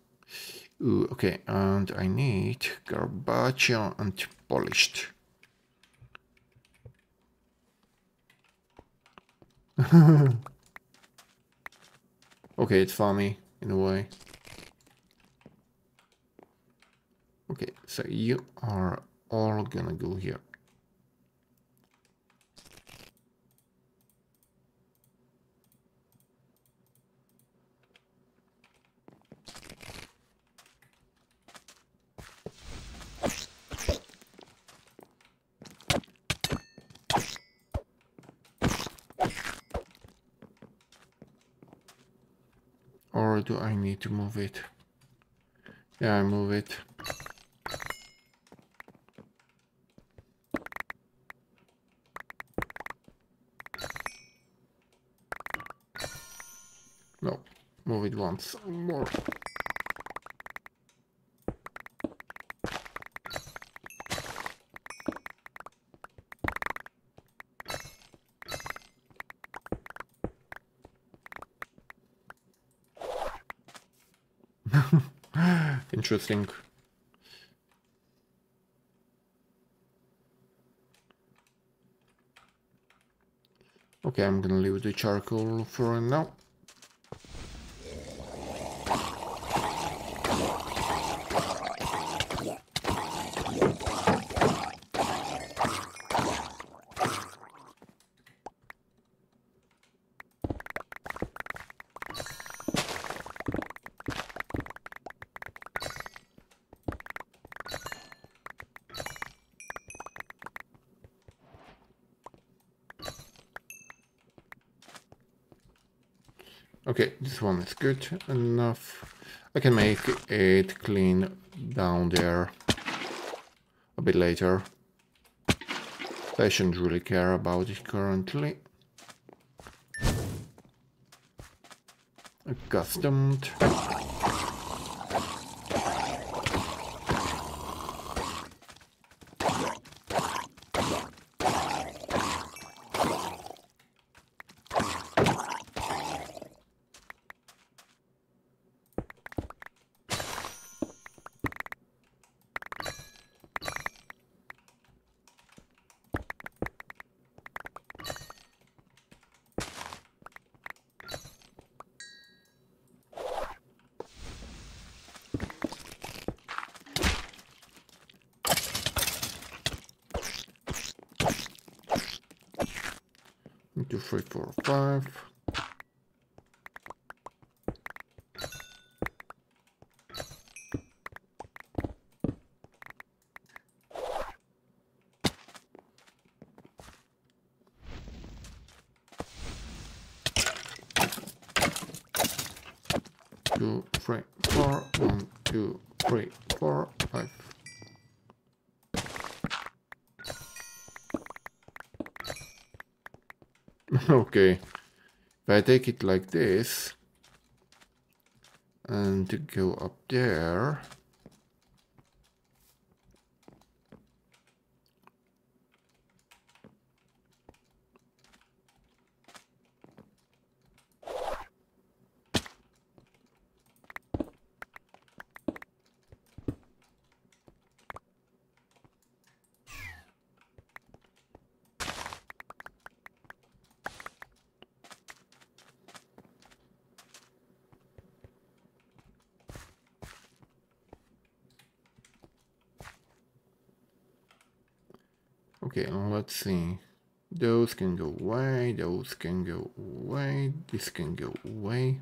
Ooh, okay, and I need Garbacio and polished. okay, it's funny in a way. Okay, so you are all gonna go here. Or do I need to move it? Yeah, I move it. No, move it once more. Interesting. Okay, I'm gonna leave the charcoal for now. Okay, this one is good enough. I can make it clean down there a bit later. I shouldn't really care about it currently. Accustomed. two, three, four, five. Two, three, four, one, two, three, four, five. okay. If I take it like this. And to go up there Okay, let's see. Those can go away, those can go away, this can go away.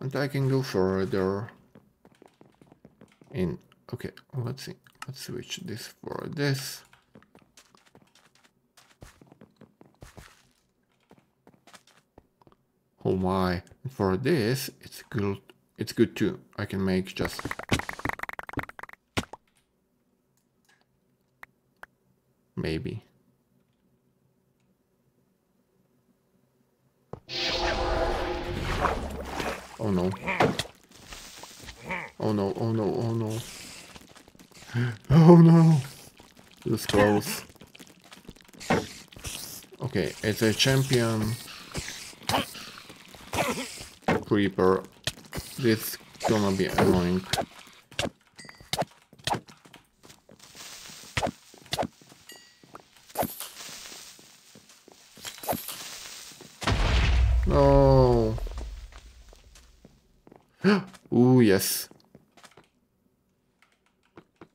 And I can go further in. Okay, let's see. Let's switch this for this. Oh my, for this, it's good. It's good too. I can make just maybe. Oh no. Oh no, oh no, oh no. Oh no! This close. Okay, it's a champion creeper. This gonna be annoying. No. Ooh, yes.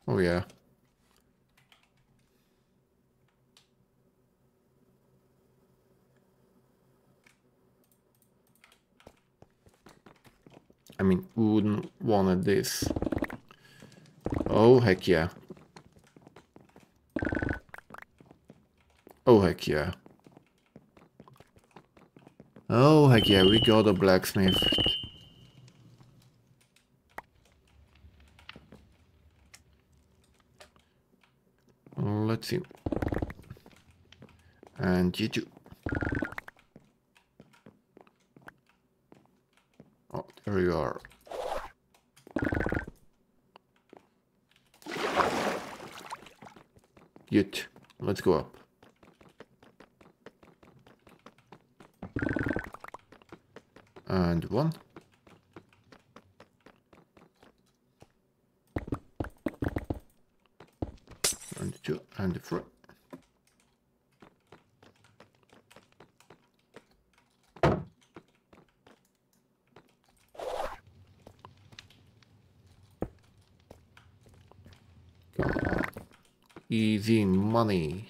Oh, yeah. I mean, who wouldn't wanted this? Oh, heck yeah. Oh, heck yeah. Oh, heck yeah, we got a blacksmith. Let's see. And you too. Oh, there you are. Good. Let's go up. and one. And two and three. Easy money.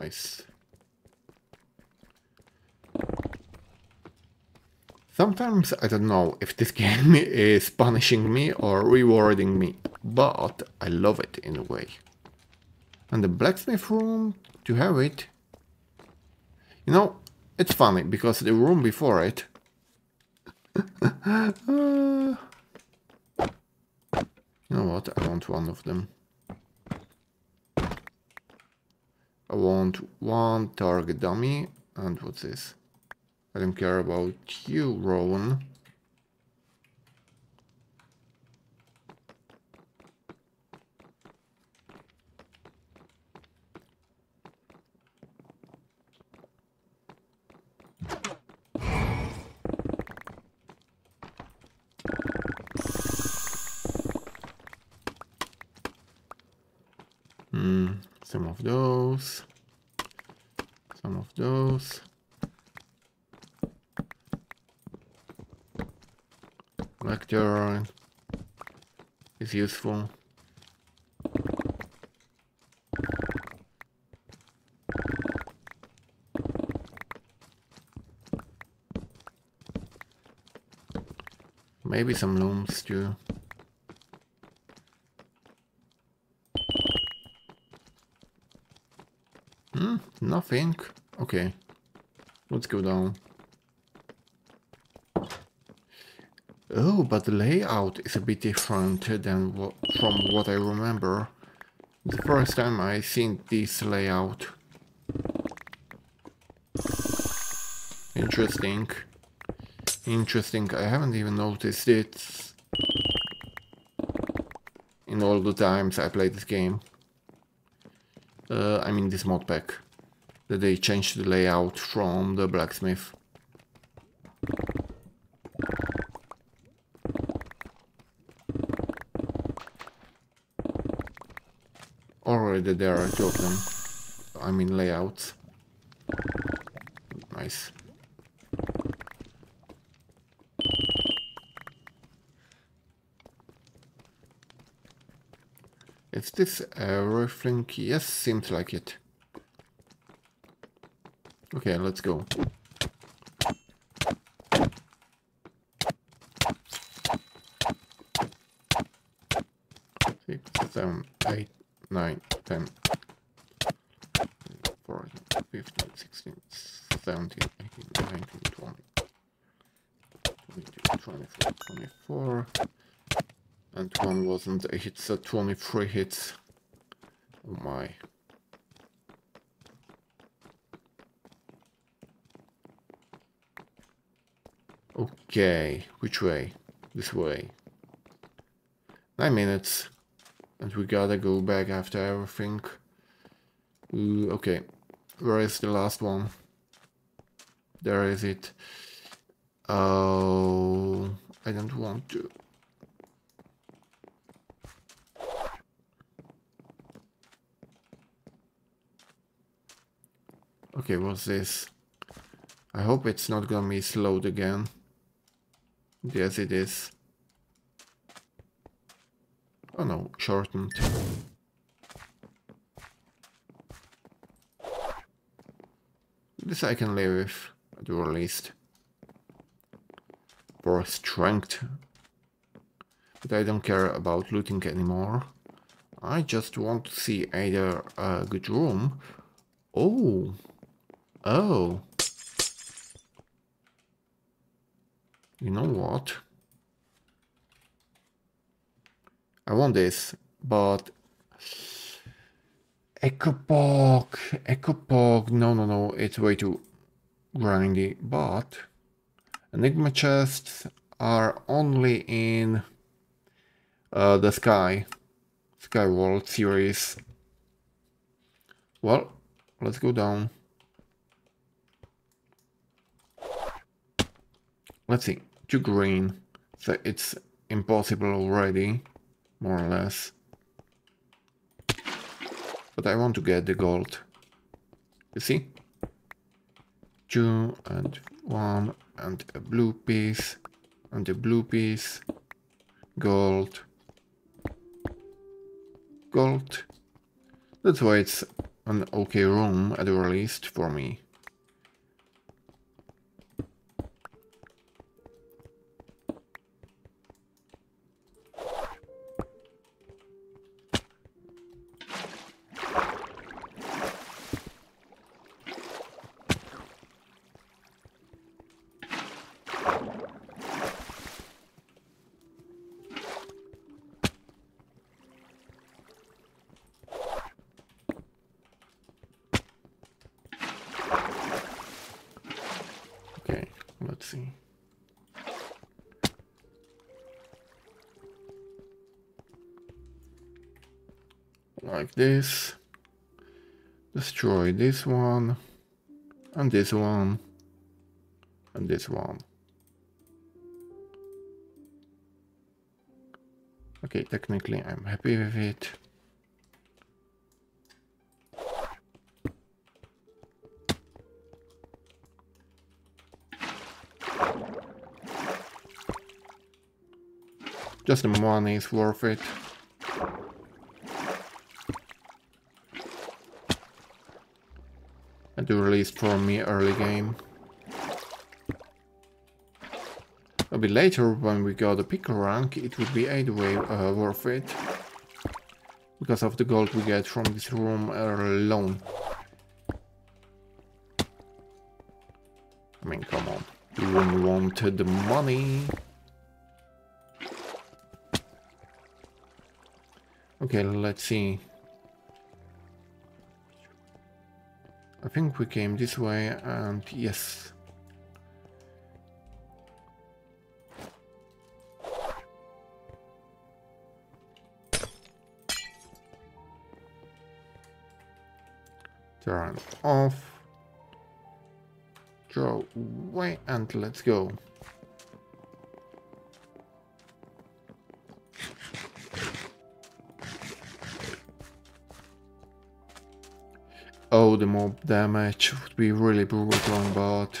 Nice. Sometimes I don't know if this game is punishing me or rewarding me, but I love it in a way. And the blacksmith room, to have it, you know, it's funny because the room before it, uh, you know what, I want one of them. I want one target dummy, and what's this? I don't care about you, Rowan. Hmm, some of those. Some of those. Lectern is useful. Maybe some looms too. Hmm, nothing. Okay. Let's go down. Oh, but the layout is a bit different than from what I remember. The first time I seen this layout. Interesting. Interesting. I haven't even noticed it in all the times I played this game. Uh, I mean this mod pack. That they changed the layout from the blacksmith. Already there are two of them. I mean layouts. Nice. Is this everything? Yes, seems like it. Okay, let's go. Six, seven, eight, nine, ten, fourteen, fifteen, sixteen, seventeen, eighteen, nineteen, twenty, twenty-two, twenty-three, twenty-four. And one wasn't a hit, so 23 hits. Oh my. Okay, which way? This way. Nine minutes. And we gotta go back after everything. Ooh, okay. Where is the last one? There is it. Oh, I don't want to. Okay, what's this? I hope it's not gonna be slowed again. Yes, it is. Oh no, shortened. This I can live with, at the least. For strength. But I don't care about looting anymore. I just want to see either a good room. Oh, Oh. You know what? I want this, but... Echo Park, Ecopog, Echo POG, no, no, no, it's way too grindy, but Enigma chests are only in uh, the Sky, Sky World series. Well, let's go down. Let's see, two green, so it's impossible already, more or less. But I want to get the gold. You see? Two and one and a blue piece and a blue piece. Gold. Gold. That's why it's an okay room at the least for me. This. Destroy this one. And this one. And this one. Okay, technically I'm happy with it. Just the money is worth it. The release for me early game. A bit later, when we got a picker rank, it would be 8 way uh, worth it. Because of the gold we get from this room alone. I mean, come on. You wouldn't want the money. Okay, let's see. I think we came this way and yes. Turn off. Draw away and let's go. Oh, the mob damage would be really brutal, but...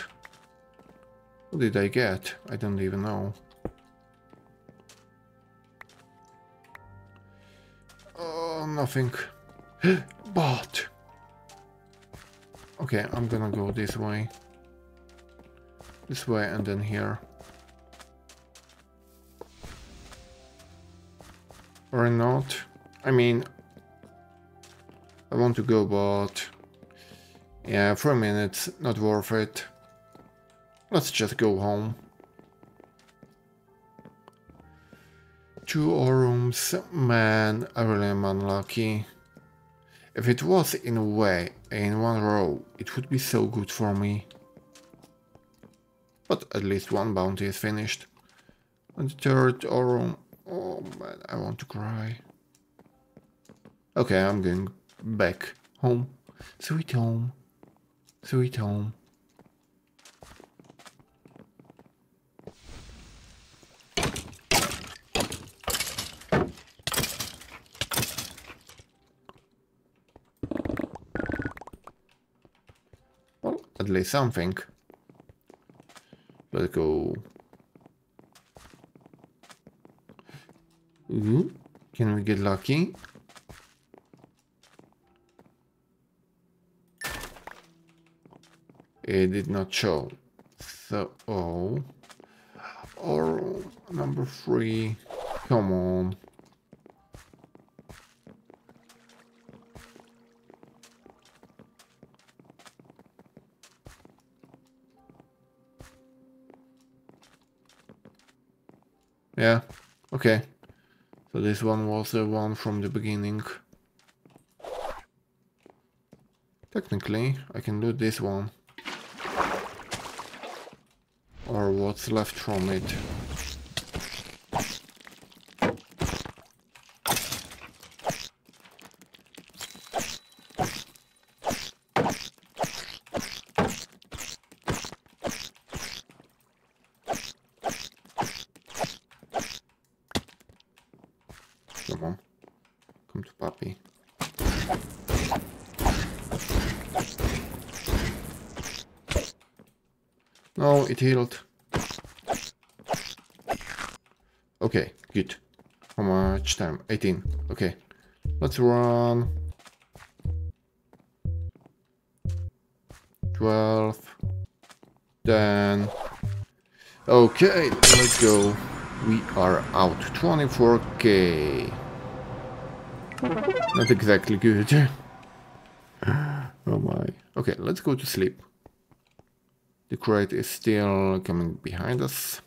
What did I get? I don't even know. Oh, nothing. but... Okay, I'm gonna go this way. This way and then here. Or not. I mean, I want to go, but yeah, for a minute, not worth it. Let's just go home. Two rooms, man, I really am unlucky. If it was in a way, in one row, it would be so good for me. But at least one bounty is finished. And the third room, oh man, I want to cry. Okay, I'm going back home. Sweet home. Sweet home. Well, at least something. Let's go. Ooh, can we get lucky? It did not show. So, oh, or number three, come on. Yeah, okay. So this one was the one from the beginning. Technically, I can do this one or what's left from it. Come on, come to puppy. No, it healed. Okay, good. How much time? 18. Okay. Let's run. 12. 10. Okay, let's go. We are out. 24k. Not exactly good. oh my. Okay, let's go to sleep crate is still coming behind us.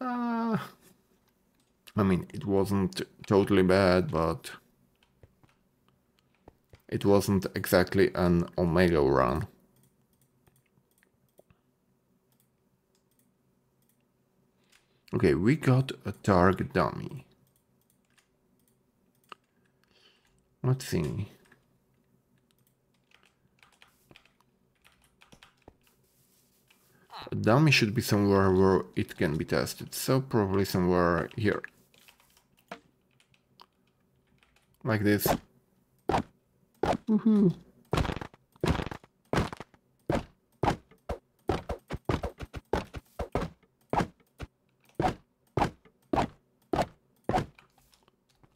Uh, I mean, it wasn't totally bad, but it wasn't exactly an Omega run. Okay, we got a target dummy. Let's see. Dummy should be somewhere where it can be tested, so probably somewhere here. Like this. Woohoo!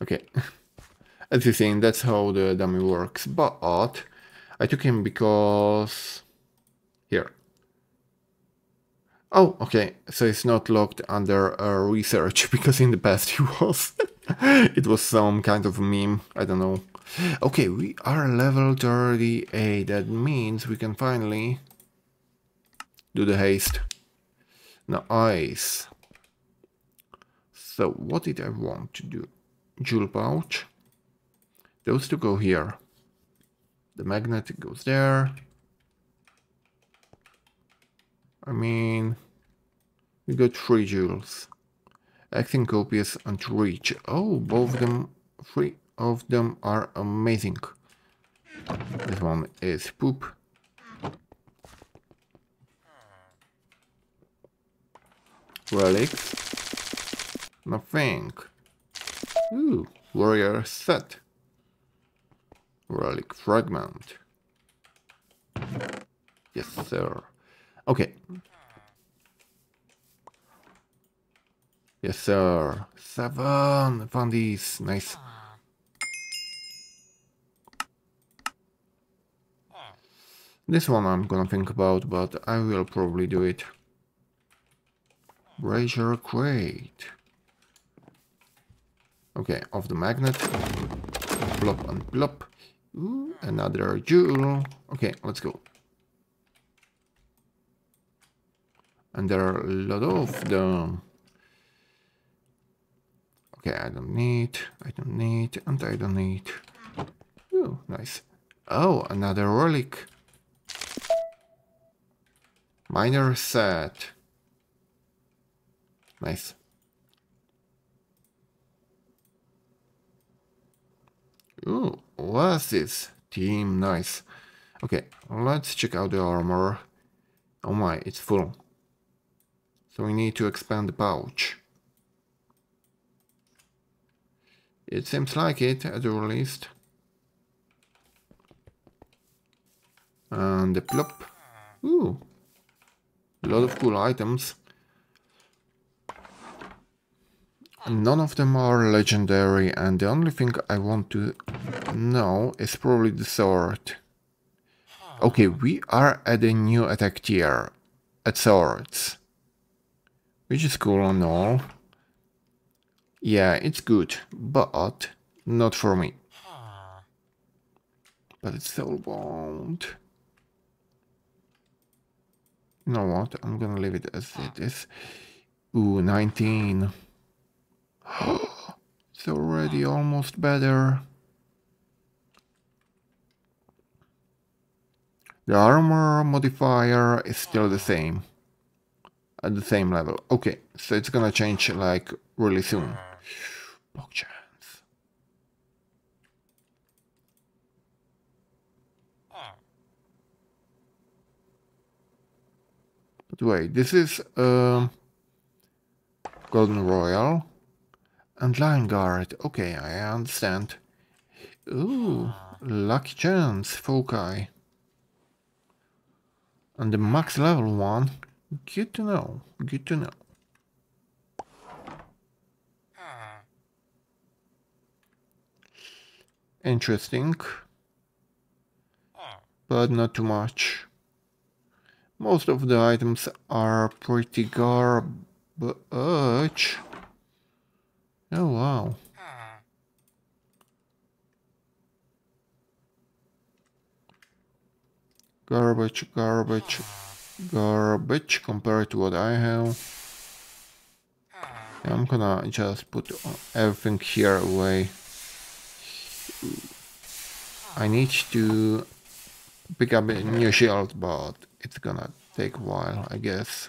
Okay. As you see, that's how the dummy works, but I took him because... Here. Oh, okay, so it's not locked under uh, research, because in the past it was. it was some kind of meme, I don't know. Okay, we are level 38, that means we can finally do the haste. Now, ice. So, what did I want to do? Jewel pouch. Those two go here. The magnet goes there. I mean, we got three jewels. Acting copious and reach. Oh, both of them, three of them are amazing. This one is poop. Relic. Nothing. Ooh, warrior set. Relic fragment. Yes, sir. Okay. Yes, sir. Seven. Found these. Nice. This one I'm gonna think about, but I will probably do it. Brazier crate. Okay, off the magnet. Plop and plop. Ooh, another jewel. Okay, let's go. And there are a lot of them. Okay, I don't need, I don't need, and I don't need. Ooh, nice. Oh, another relic. Miner set. Nice. Ooh, what's this? Team, nice. Okay, let's check out the armor. Oh my, it's full. So we need to expand the pouch. It seems like it, at the least. And the plop. Ooh. A lot of cool items. None of them are legendary and the only thing I want to know is probably the sword. Okay, we are at a new attack tier at swords. Which is cool and all. Yeah, it's good, but not for me. But it's soulbound. You know what? I'm gonna leave it as it is. Ooh, 19. it's already almost better. The armor modifier is still the same. At the same level. Okay, so it's gonna change like really soon. Blockchains. But wait, this is uh, Golden Royal. And Lion Guard. Okay, I understand. Ooh, Lucky Chance, Foci. And the max level one. Good to know. Good to know. Interesting. But not too much. Most of the items are pretty garbage. Oh, wow. Garbage, garbage, garbage compared to what I have. I'm gonna just put everything here away. I need to pick up a new shield, but it's gonna take a while, I guess.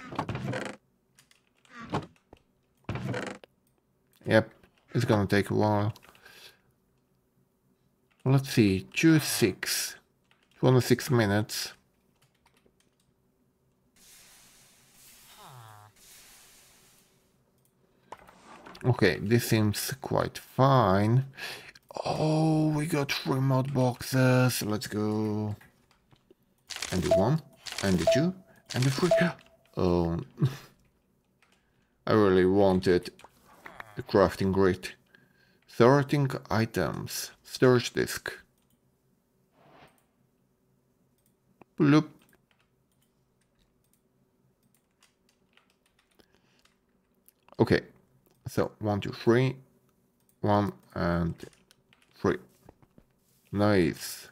Yep, it's gonna take a while. Let's see, choose 6. 26 minutes. Okay, this seems quite fine. Oh, we got mod boxes. Let's go. And the one, and the two, and the three. Oh, I really wanted the crafting grid. Sorting items. Storage disk. Bloop. Okay, so one, two, three, one and three. Nice.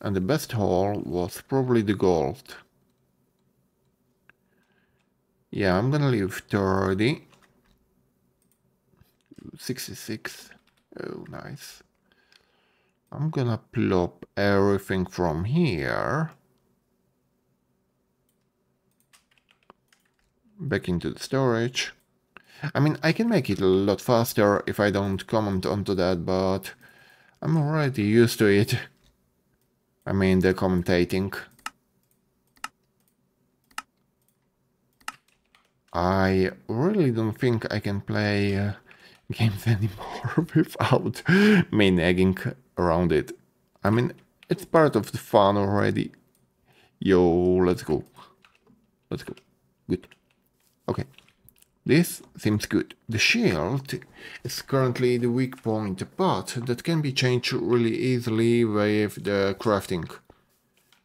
And the best haul was probably the gold. Yeah, I'm gonna leave 30. 66. Oh, nice. I'm gonna plop everything from here. Back into the storage. I mean, I can make it a lot faster if I don't comment onto that, but I'm already used to it. I mean, the commentating. I really don't think I can play uh, games anymore without me nagging around it. I mean, it's part of the fun already. Yo, let's go. Let's go. Good. Okay, this seems good. The shield is currently the weak point, but that can be changed really easily with the crafting,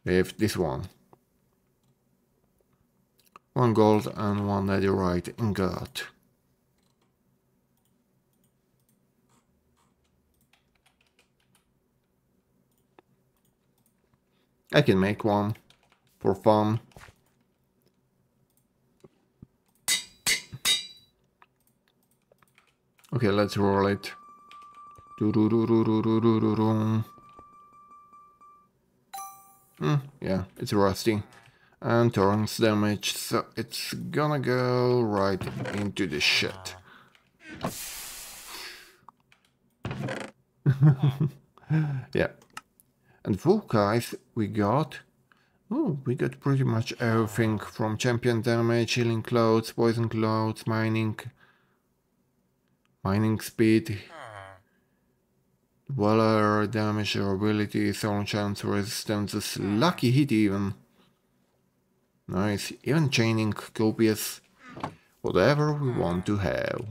with this one. One gold and one netherite ingot. I can make one for fun. Okay, let's roll it. Hmm, yeah, it's rusty. And torrents damage, so it's gonna go right into the shit. yeah. And full guys, we got... Oh, we got pretty much everything from champion damage, healing clouds, poison clouds, mining, mining speed, hmm. Valor, damage, durability, thorn chance, resistance, hmm. lucky hit even. Nice, even chaining, copious, hmm. whatever we want to have.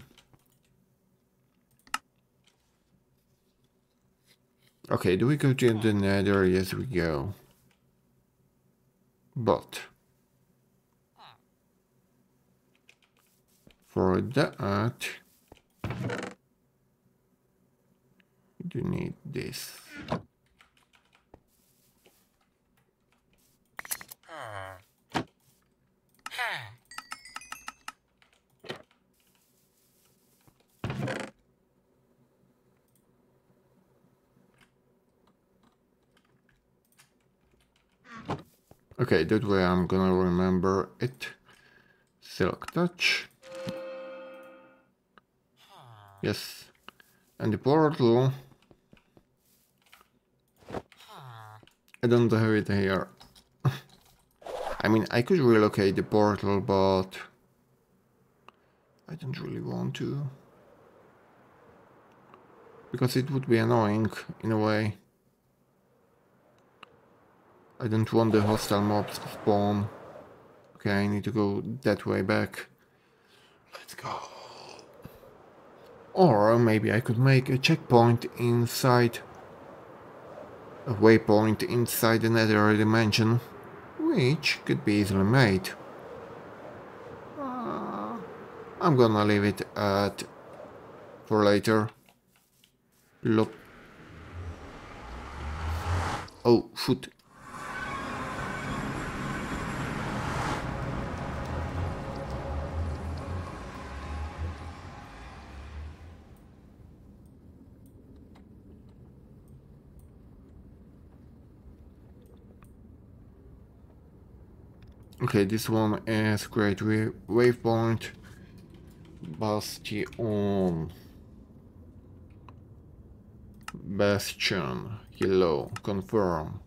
Okay, do we go to the nether? Yes, we go. But... For that... You need this. Okay, that way I'm gonna remember it. Silk touch. Yes. And the portal... I don't have it here. I mean, I could relocate the portal, but... I don't really want to. Because it would be annoying, in a way. I don't want the hostile mobs to spawn. Okay, I need to go that way back. Let's go. Or maybe I could make a checkpoint inside a waypoint inside the another dimension, which could be easily made. Uh, I'm gonna leave it at for later. Look. Oh, shoot. Okay, this one is great Wave waypoint. Bastion. Bastion. Hello. Confirm.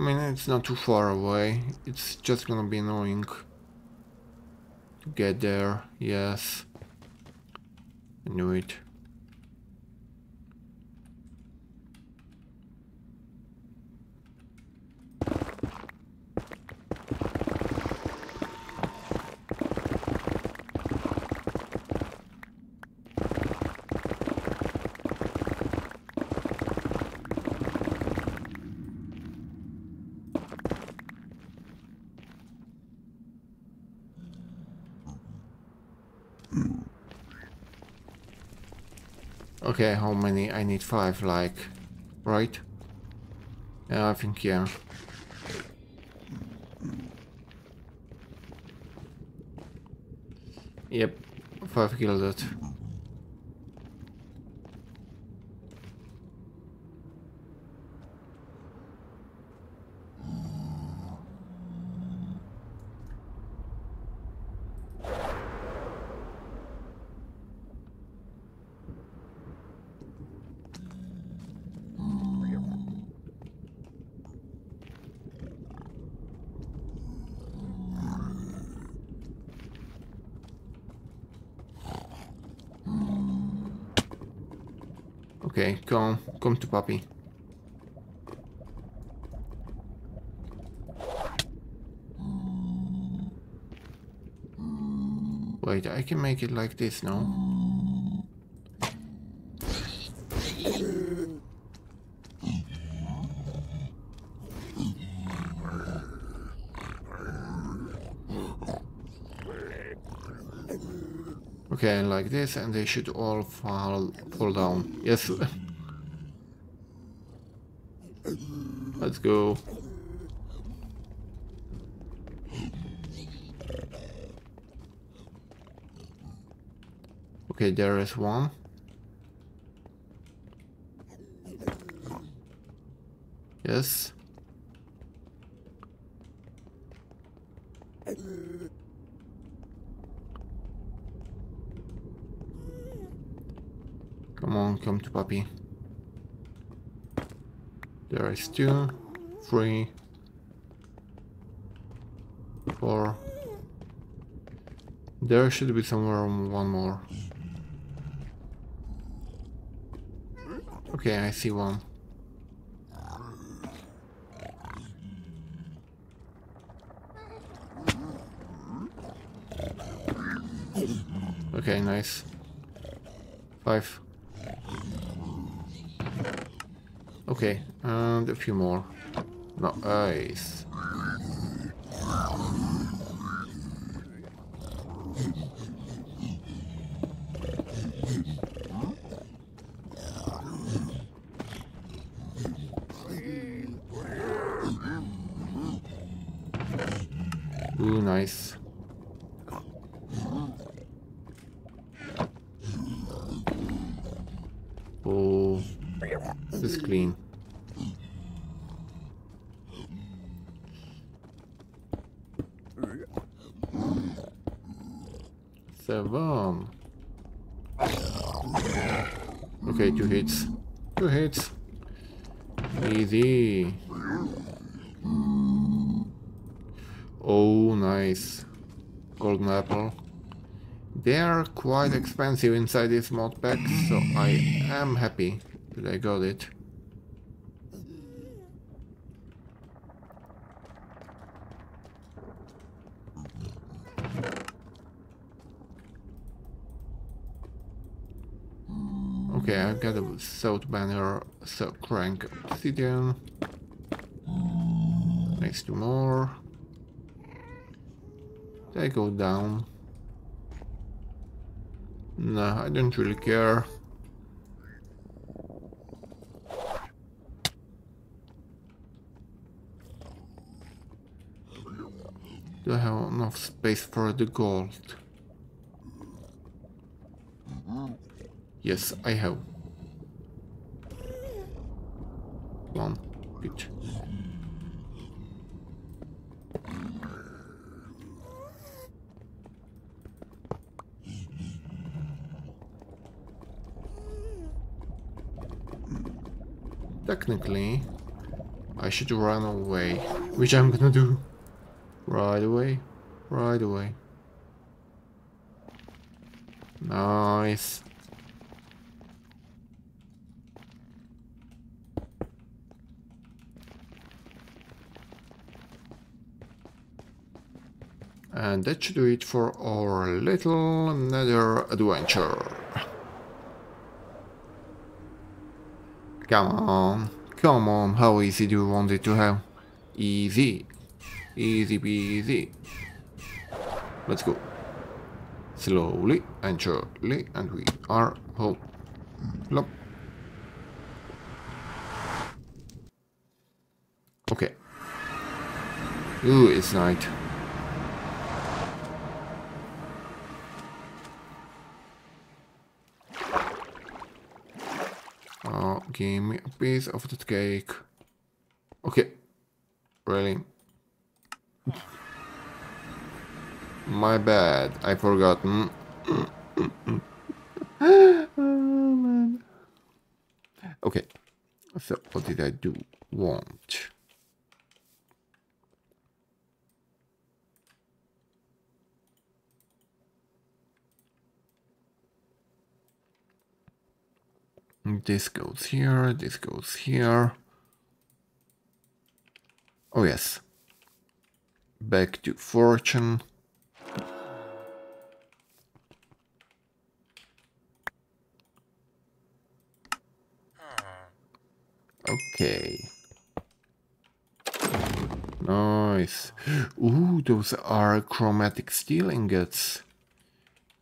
Mean, it's not too far away. It's just gonna be annoying to get there. Yes. I knew it. Okay, how many? I need five, like, right? Yeah, I think, yeah. Yep, five killed it. Okay, come, come to puppy. Wait, I can make it like this now. Okay, like this, and they should all fall fall down. Yes. Let's go. Okay, there is one. Yes. Come on, come to puppy. There is two, three, four. There should be somewhere one more. Okay, I see one. Okay, nice. Five. Okay, and a few more. Nice. Ooh, nice. Oh, this is clean. Seven. Okay, two hits. Two hits. Easy. Oh, nice. Golden apple. They are quite expensive inside this mod pack, so I am happy that I got it. Okay, I've got a south banner, so crying obsidian. Next to more. They go down. Nah, I don't really care. Do I have enough space for the gold? Yes, I have. One. Good. Technically, I should run away, which I'm gonna do. Right away, right away. Nice. And that should do it for our little nether adventure. Come on, come on, how easy do you want it to have? Easy, easy peasy. Let's go. Slowly and surely, and we are home. Plop. Okay. Ooh, it's night. Give me a piece of the cake. Okay. Really? My bad. I forgot. Mm, mm, mm. oh, man. Okay. So, what did I do? Want. This goes here, this goes here. Oh yes. Back to fortune. Okay. Nice. Ooh, those are chromatic steel ingots.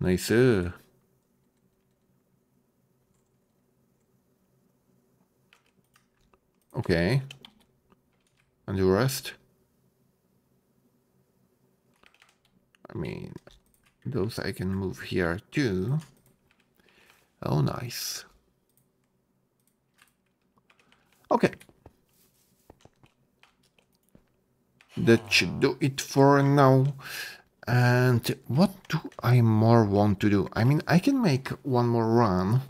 Nice. Uh. Okay. And the rest? I mean, those I can move here too. Oh, nice. Okay. That should do it for now. And what do I more want to do? I mean, I can make one more run.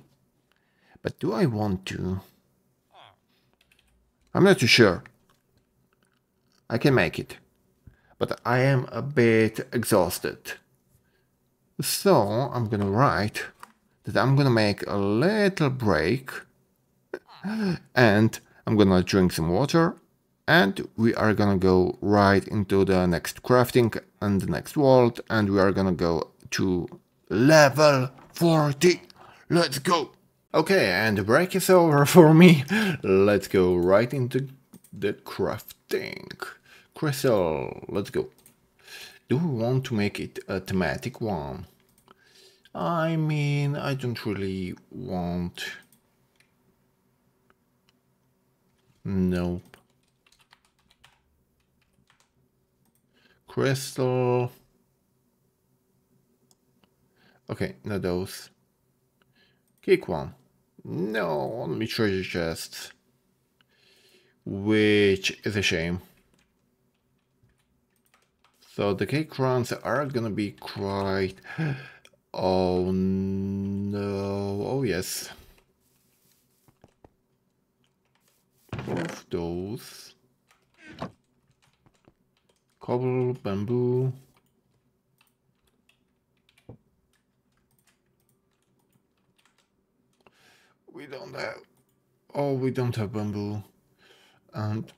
But do I want to? I'm not too sure. I can make it. But I am a bit exhausted. So I'm gonna write that I'm gonna make a little break and I'm gonna drink some water and we are gonna go right into the next crafting and the next world and we are gonna go to level 40. Let's go! Okay, and the break is over for me. Let's go right into the crafting. Crystal, let's go. Do we want to make it a thematic one? I mean, I don't really want... Nope. Crystal... Okay, not those. Cake one. No, only treasure chests. Which is a shame. So the cake runs are gonna be quite... Oh no... Oh yes. Both those. Cobble, bamboo. We don't have oh we don't have bamboo. And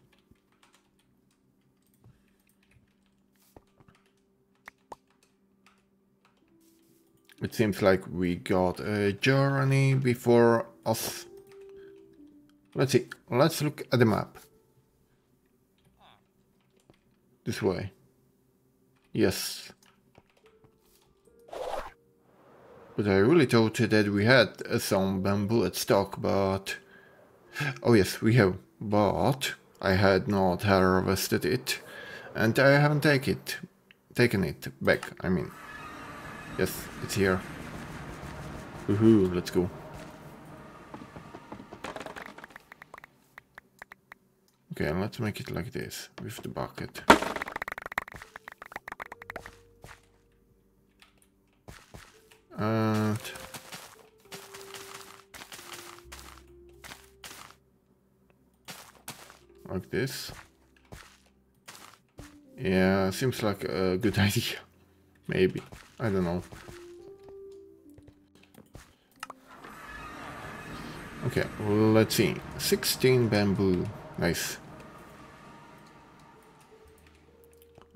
it seems like we got a journey before us. Let's see. Let's look at the map. This way. Yes But I really thought that we had some bamboo at stock, but... Oh yes, we have, but I had not harvested it, and I haven't take it, taken it back, I mean. Yes, it's here. Woohoo, let's go. Okay, let's make it like this, with the bucket. And... Like this. Yeah, seems like a good idea. Maybe. I don't know. Okay, let's see. 16 bamboo. Nice.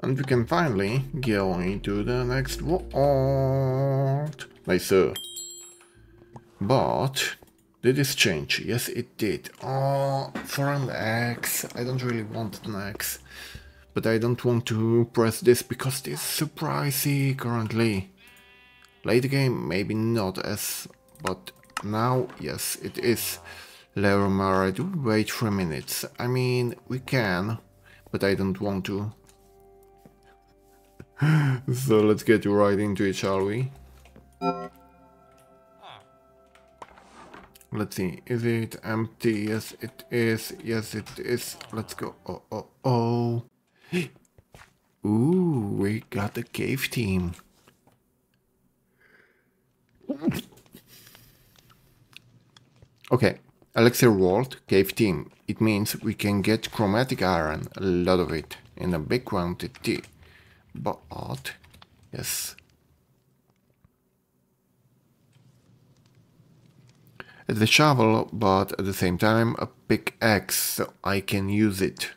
And we can finally go into the next world. Nice. But did this change? Yes, it did. Oh, for an axe. I don't really want an axe. But I don't want to press this because is so pricey currently. Late game, maybe not as... But now, yes, it is. Laramara, do wait for minutes. I mean, we can, but I don't want to. so let's get right into it, shall we? Ah. Let's see, is it empty? Yes, it is. Yes, it is. Let's go. Oh, oh, oh. Ooh, we got the cave team. Okay, Elixir Vault Cave Team. It means we can get chromatic iron, a lot of it, in a big quantity. But, yes. A shovel, but at the same time a pickaxe, so I can use it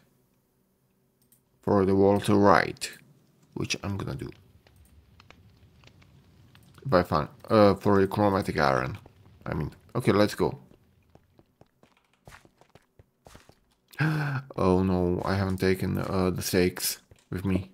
for the wall to right, which I'm gonna do. I find, uh, for the chromatic iron. I mean, okay, let's go. oh no, I haven't taken uh, the stakes with me.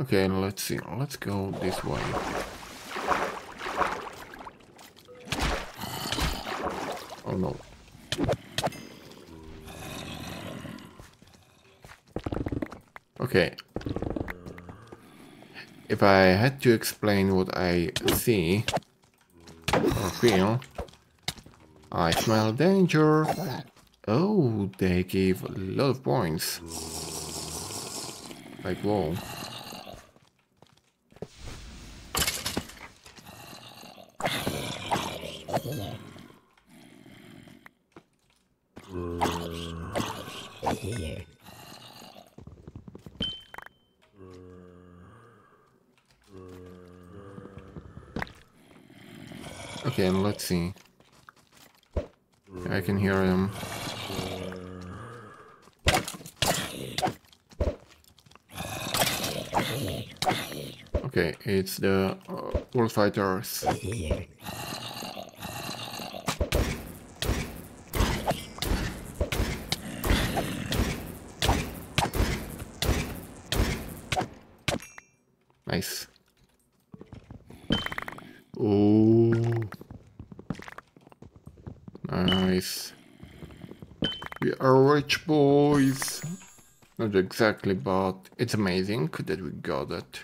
Okay, let's see. Let's go this way. Oh no. Okay. If I had to explain what I see or feel, I smell danger. Oh, they gave a lot of points. Like, whoa. Okay, let's see. I can hear him. Okay, it's the uh, wolf fighters. Nice. Oh. Nice. We boys. Not exactly, but it's amazing that we got it.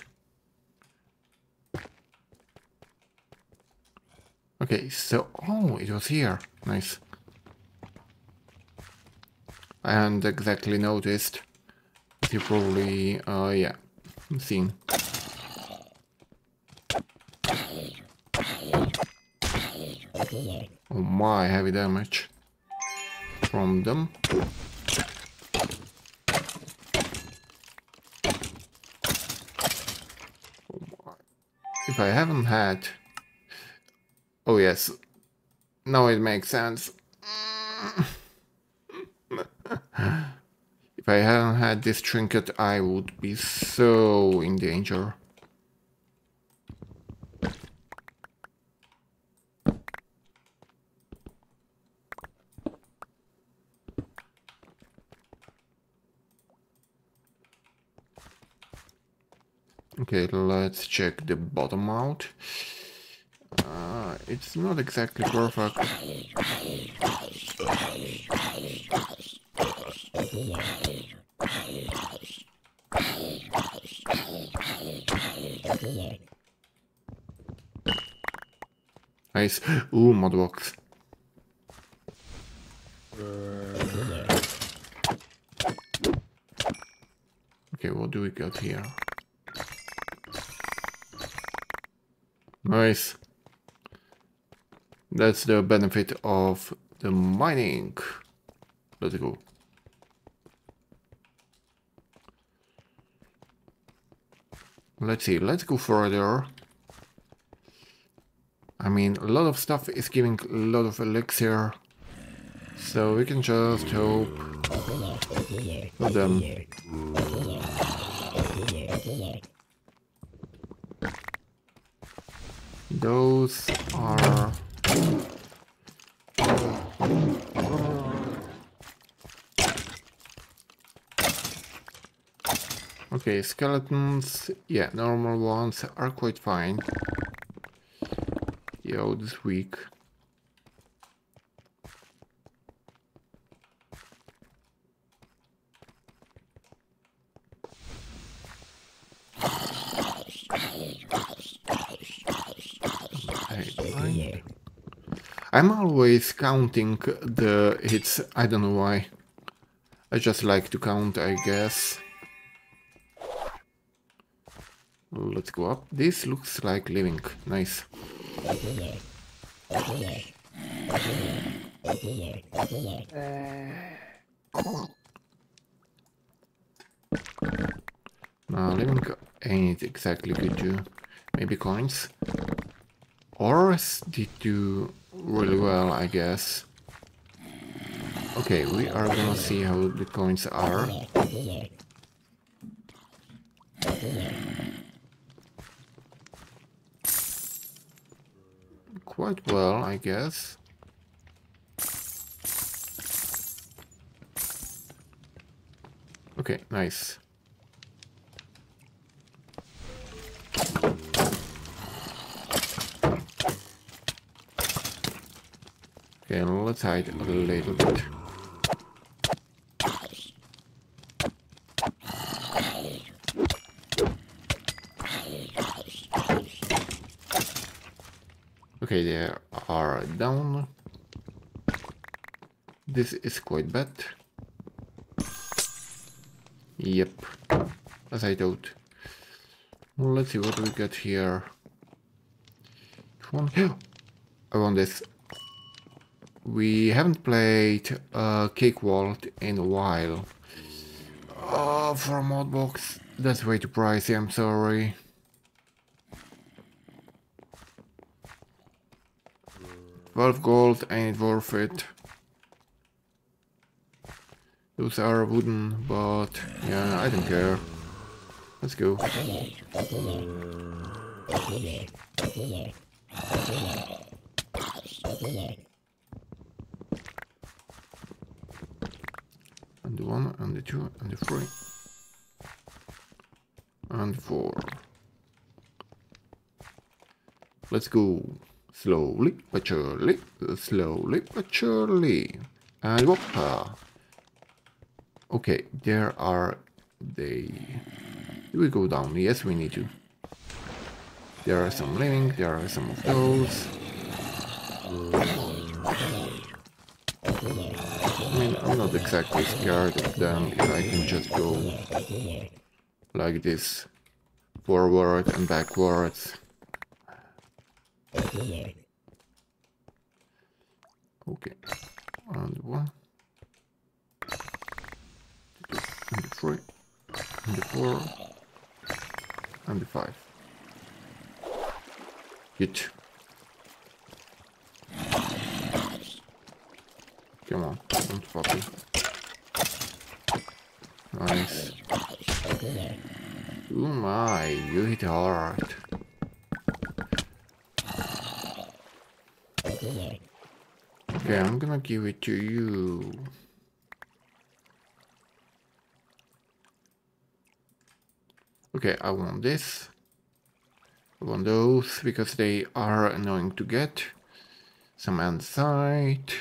Okay, so, oh, it was here. Nice. I hadn't exactly noticed. You probably, uh, yeah, seen. Oh my, heavy damage from them. I haven't had... Oh yes, now it makes sense. if I hadn't had this trinket, I would be so in danger. Okay, let's check the bottom out. Uh, it's not exactly perfect. Nice. Ooh, modbox. Okay, what do we got here? Nice. That's the benefit of the mining. Let's go. Let's see, let's go further. I mean, a lot of stuff is giving a lot of elixir. So we can just hope for them. Those are... Okay, skeletons, yeah, normal ones are quite fine. Yo, this week. I'm always counting the hits, I don't know why. I just like to count, I guess. Let's go up. This looks like living. Nice. Now, living ain't exactly good too. Maybe coins. Or did do really well, I guess. Okay, we are gonna see how the coins are. Quite well, I guess. Okay, nice. Okay, let's hide a little bit. Okay, they are down. This is quite bad. Yep, as I thought. Let's see what we got here. One. I want this. We haven't played uh, Cake Vault in a while. Oh, for a mod box, that's way too pricey, I'm sorry. Twelve gold ain't worth it. Those are wooden, but yeah, I don't care. Let's go. one, and the two, and the three, and four. Let's go. Slowly but surely, slowly but surely. And whoppa. Okay, there are they. Do we go down? Yes, we need to. There are some living, there are some of those. I mean, I'm not exactly scared of them if I can just go like this, forward and backwards. Okay, and one, and the three, and the four, and the five. Good. Come on, don't fuck. Nice. Oh my, you hit hard. Okay, I'm gonna give it to you. Okay, I want this. I want those because they are annoying to get. Some andesite.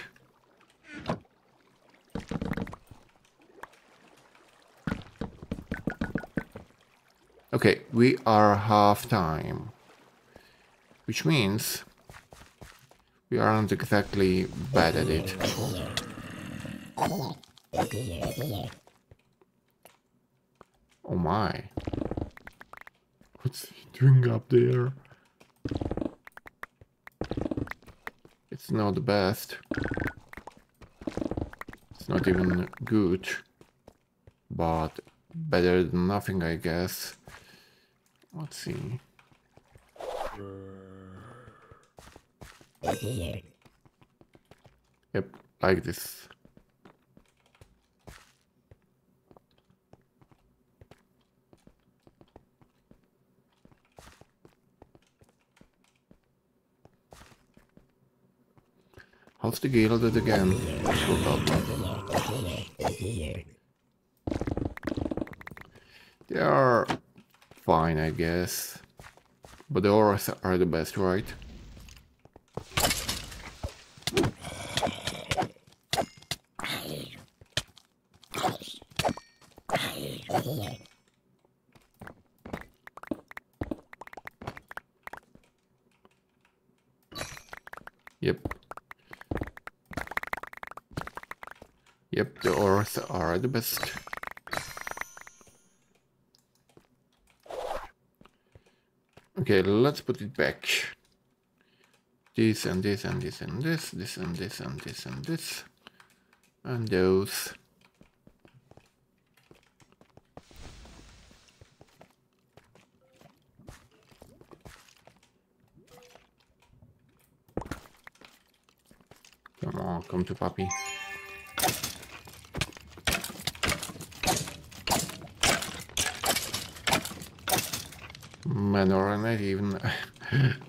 Okay, we are half time. Which means we aren't exactly bad at it. Oh my. What's he doing up there? It's not the best. It's not even good. But better than nothing, I guess. Let's see. Yep, like this. How's the gilded again? They are fine, I guess. But the auras are the best, right? Yep. Yep, the auras are the best. Okay, let's put it back. This and this and this and this, this and this and this and this. And those. Come on, come to puppy. Manor are not even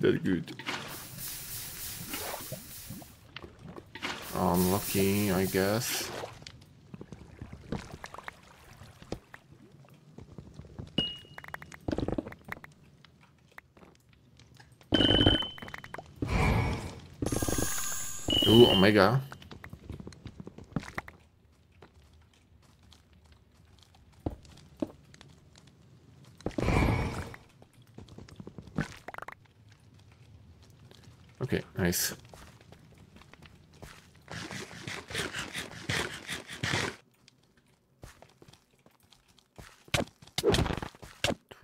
that good. Unlucky, I guess. Ooh, Omega. Okay, nice.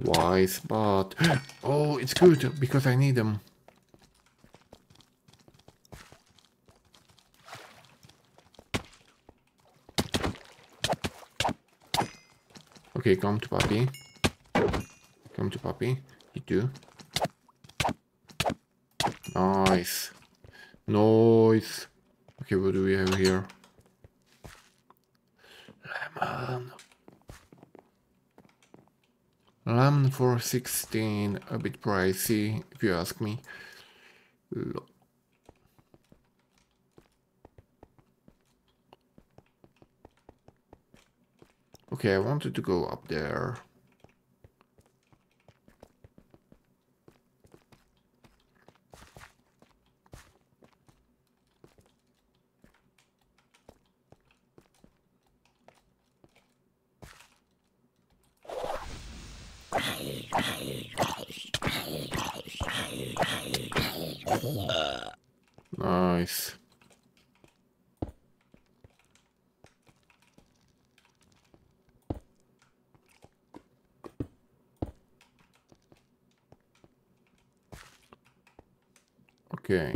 Twice, but... Oh, it's good, because I need them. Okay, come to puppy. Come to puppy. You too. Nice. Nice. Okay, what do we have here? Lemon. Lemon for 16, a bit pricey, if you ask me. Lo- Okay, I wanted to go up there. Nice. Okay.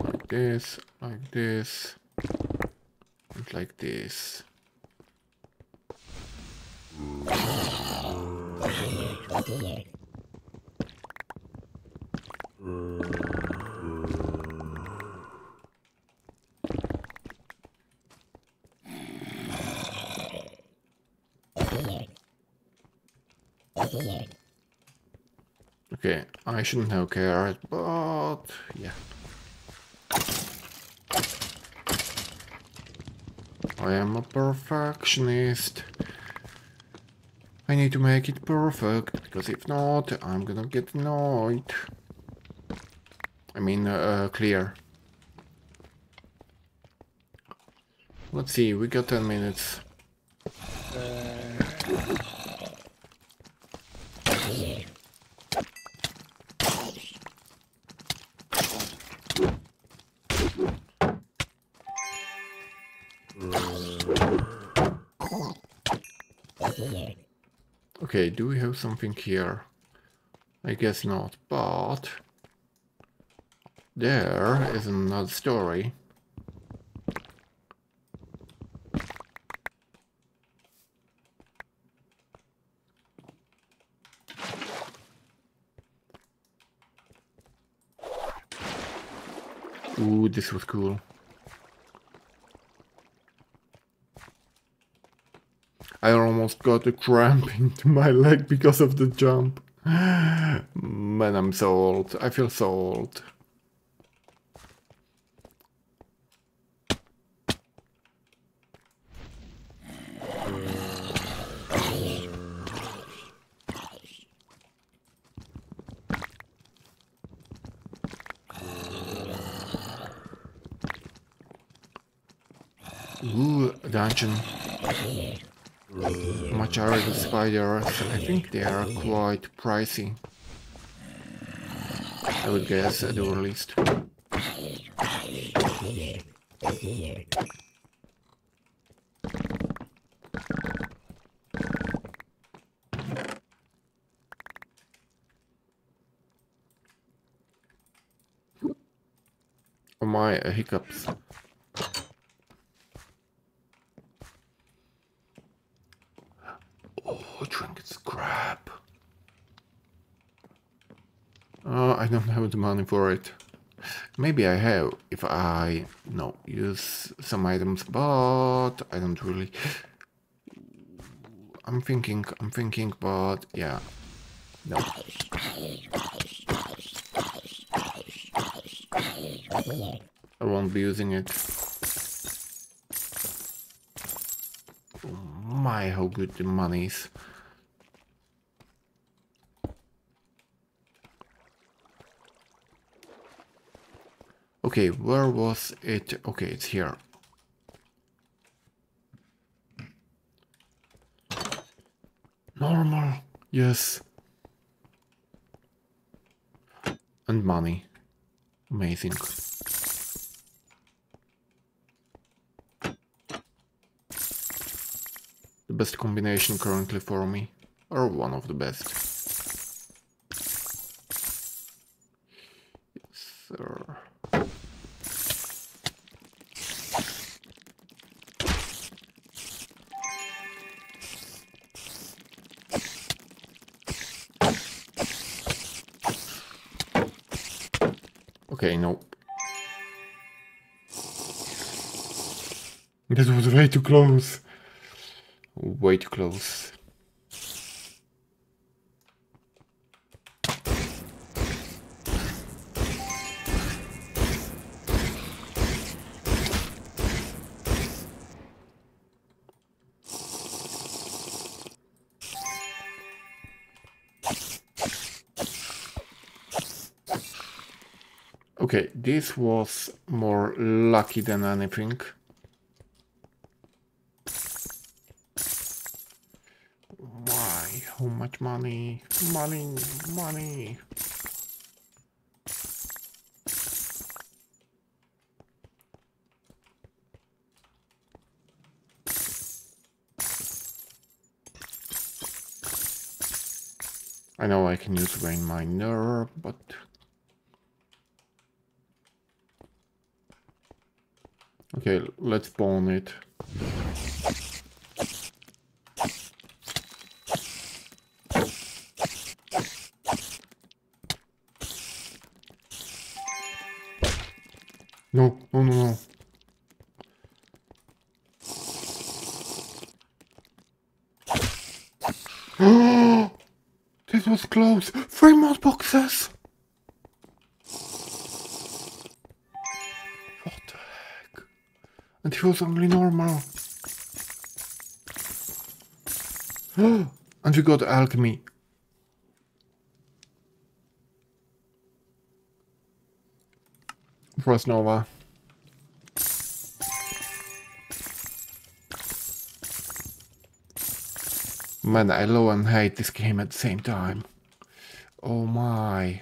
Like this, like this, and like this. Okay, I shouldn't have but yeah. I am a perfectionist. I need to make it perfect, because if not, I'm gonna get annoyed. I mean, uh, clear. Let's see, we got 10 minutes. Okay, do we have something here? I guess not, but... There is another story. Ooh, this was cool. I almost got a cramp into my leg because of the jump. Man, I'm so old. I feel so old. Ooh, dungeon. Much are the spiders? I think they are quite pricey. I would guess at the least. Oh my, uh, hiccups. Oh, trinket scrap. Uh, I don't the money for it. Maybe I have if I no use some items, but I don't really. I'm thinking, I'm thinking, but yeah, no. I won't be using it. Oh my, how good the money is. Okay, where was it? Okay, it's here. Normal, yes. And money. Amazing. The best combination currently for me, or one of the best. Close. Way too close. Okay, this was more lucky than anything. Why? Money? Money, money. I know I can use Vein Miner, but Okay, let's spawn it. Was only normal. And we got alchemy. Frost Nova. Man, I love and hate this game at the same time. Oh my.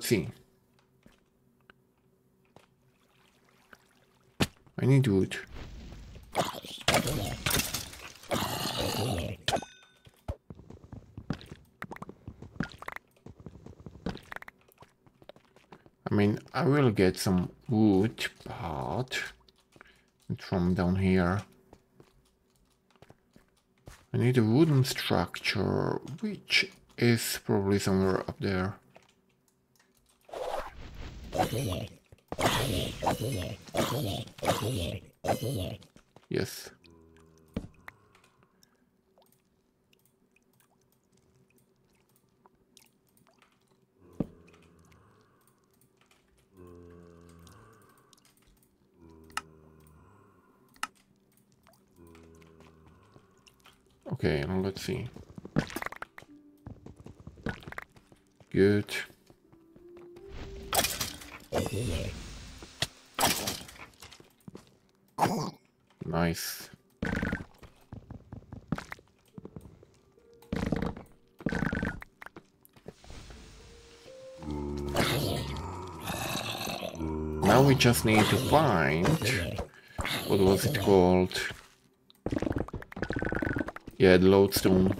See. I need wood. I mean, I will get some wood, but from down here. I need a wooden structure, which is probably somewhere up there. Yes. Okay, now let's see. Good. Nice. Now we just need to find what was it called? Yeah, the lodestone.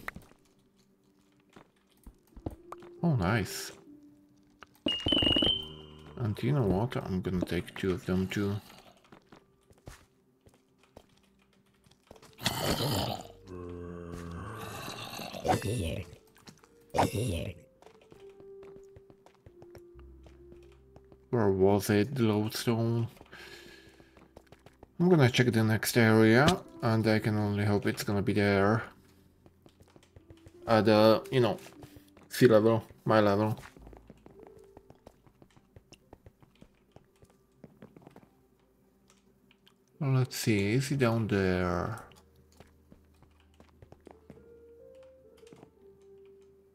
Oh, nice. And you know what? I'm gonna take two of them too. Where was it, the lodestone? I'm gonna check the next area, and I can only hope it's gonna be there. At the, you know, sea level, my level. Let's see, is he down there?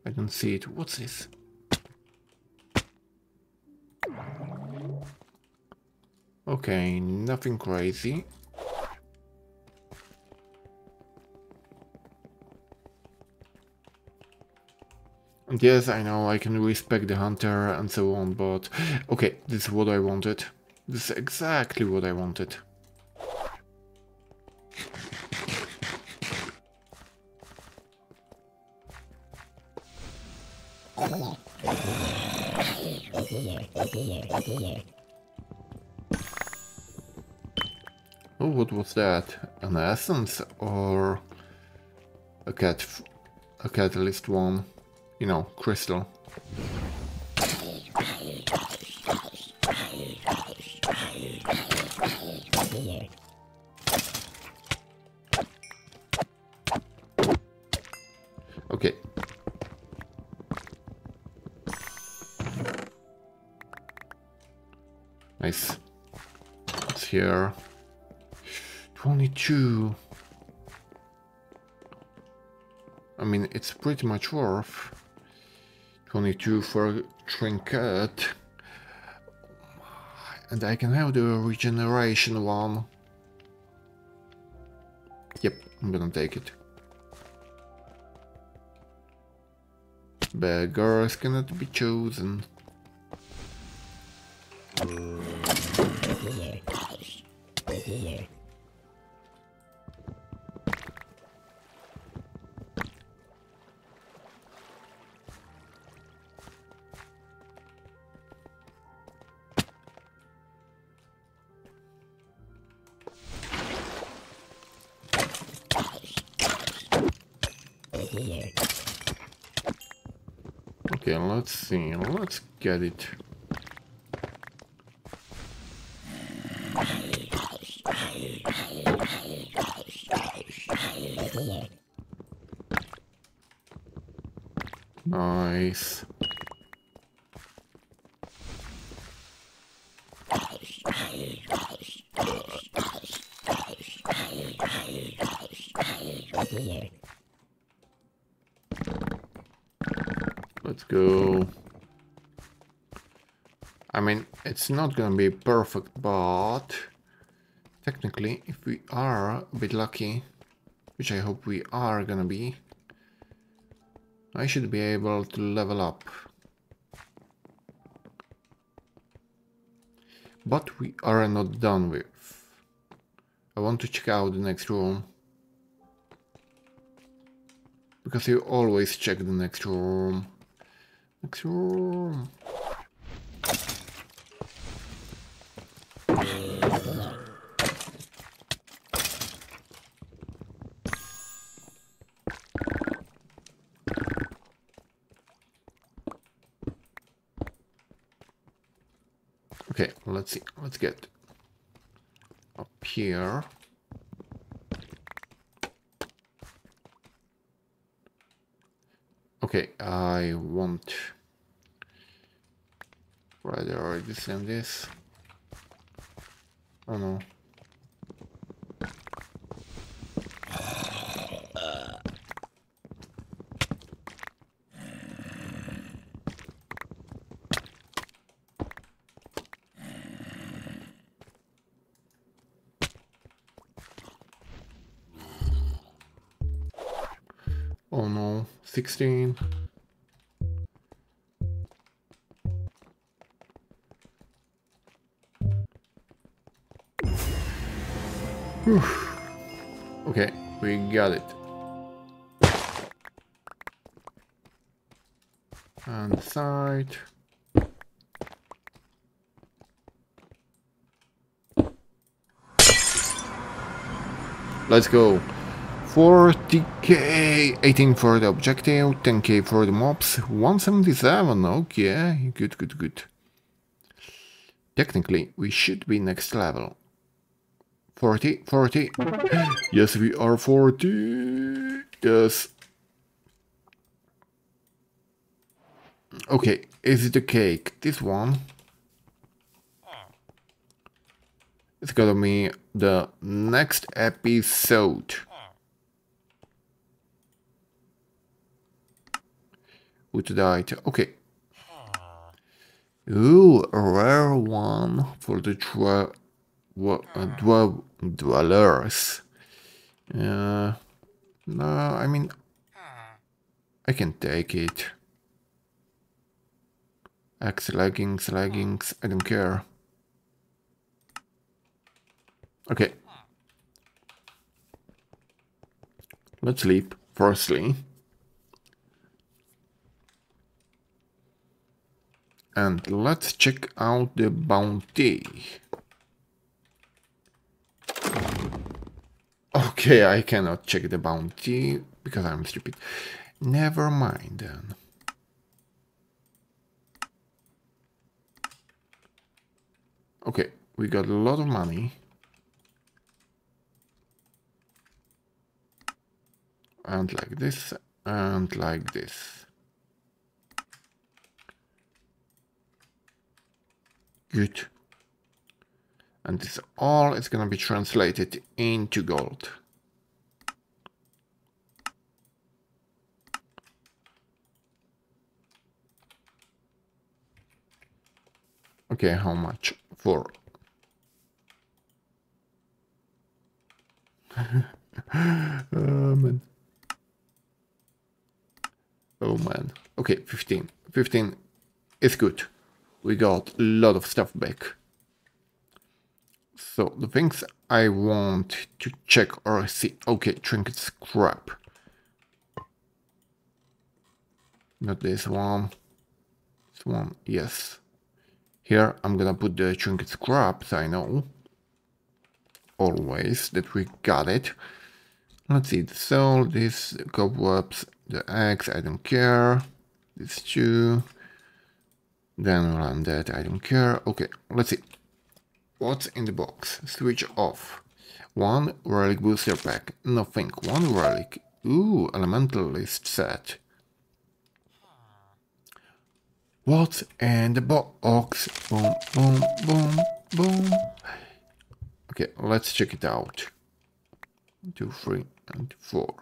I don't see it. What's this? Okay, nothing crazy. And yes, I know I can respect the hunter and so on, but okay, this is what I wanted. This is exactly what I wanted. Oh, what was that? An essence or a cat, a catalyst one? You know, crystal. Here. 22. I mean, it's pretty much worth. 22 for a trinket. And I can have the regeneration one. Yep, I'm gonna take it. Beggars cannot be chosen. Okay, let's see. Let's get it. Nice. Let's go. I mean, it's not gonna be perfect, but technically, if we are a bit lucky, which I hope we are gonna be, I should be able to level up. But we are not done with. I want to check out the next room. Because you always check the next room. Next room. Okay, let's see. Let's get up here. Okay, I want rather this and this. Oh no. Oh no, 16. Whew. Okay, we got it. And the side. Let's go. 40k, 18 for the objective, 10k for the mobs, 177, okay, good, good, good. Technically, we should be next level. 40, 40, yes, we are 40, yes. Okay, is it a cake? This one? It's gonna be the next episode. Which died. Okay. Ooh, a rare one for the dwe uh, dwe dwellers. Uh, no, I mean, I can take it. X leggings, leggings, I don't care. Okay. Let's sleep, firstly. And let's check out the bounty. Okay, I cannot check the bounty because I'm stupid. Never mind then. Okay, we got a lot of money. And like this, and like this. Good. And this all is going to be translated into gold. Okay, how much? For oh man. Oh man. Okay, 15. 15 is good. We got a lot of stuff back. So the things I want to check or see. Okay, trinket scrap. Not this one. This one, yes. Here I'm gonna put the trinket scraps, I know. Always that we got it. Let's see, the soul, this, cobwebs, the eggs, I don't care. These two. Then run that, I don't care. Okay, let's see. What's in the box? Switch off. One relic booster pack. Nothing. One relic. Ooh, elementalist set. What's in the box? Boom, boom, boom, boom. Okay, let's check it out. Two, three, and four.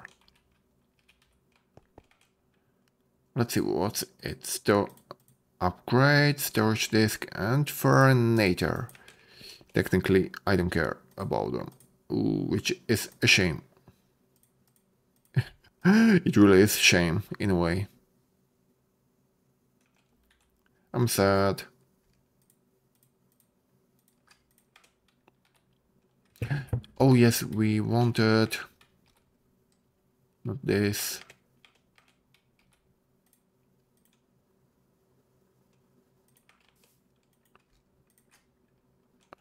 Let's see what's it. Store upgrade, storage disk, and furnator. Technically, I don't care about them, which is a shame. it really is shame, in a way. I'm sad. Oh yes, we wanted... Not this.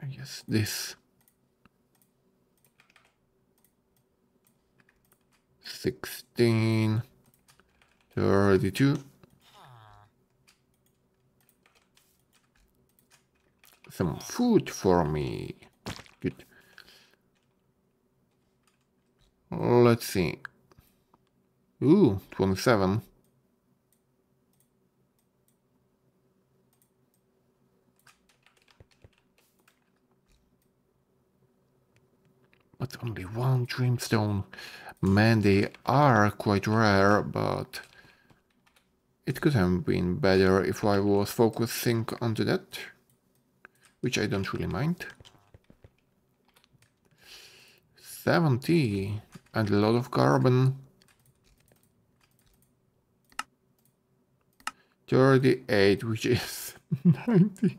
I guess this. Sixteen. Thirty-two. Some food for me. Good. Let's see. Ooh, 27. But only one dreamstone. Man, they are quite rare, but it could have been better if I was focusing onto that, which I don't really mind. 70 and a lot of carbon. 38, which is 90.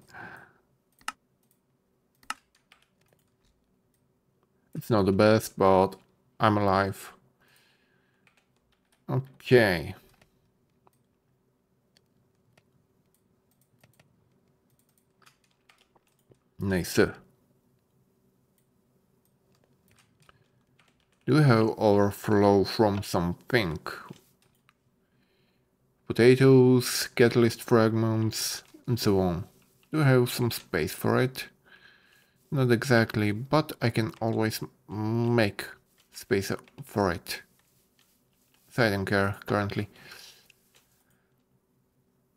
It's not the best, but I'm alive. Okay. Nice. Do we have overflow from something? Potatoes, catalyst fragments, and so on. Do we have some space for it? Not exactly, but I can always make space for it. So I don't care currently.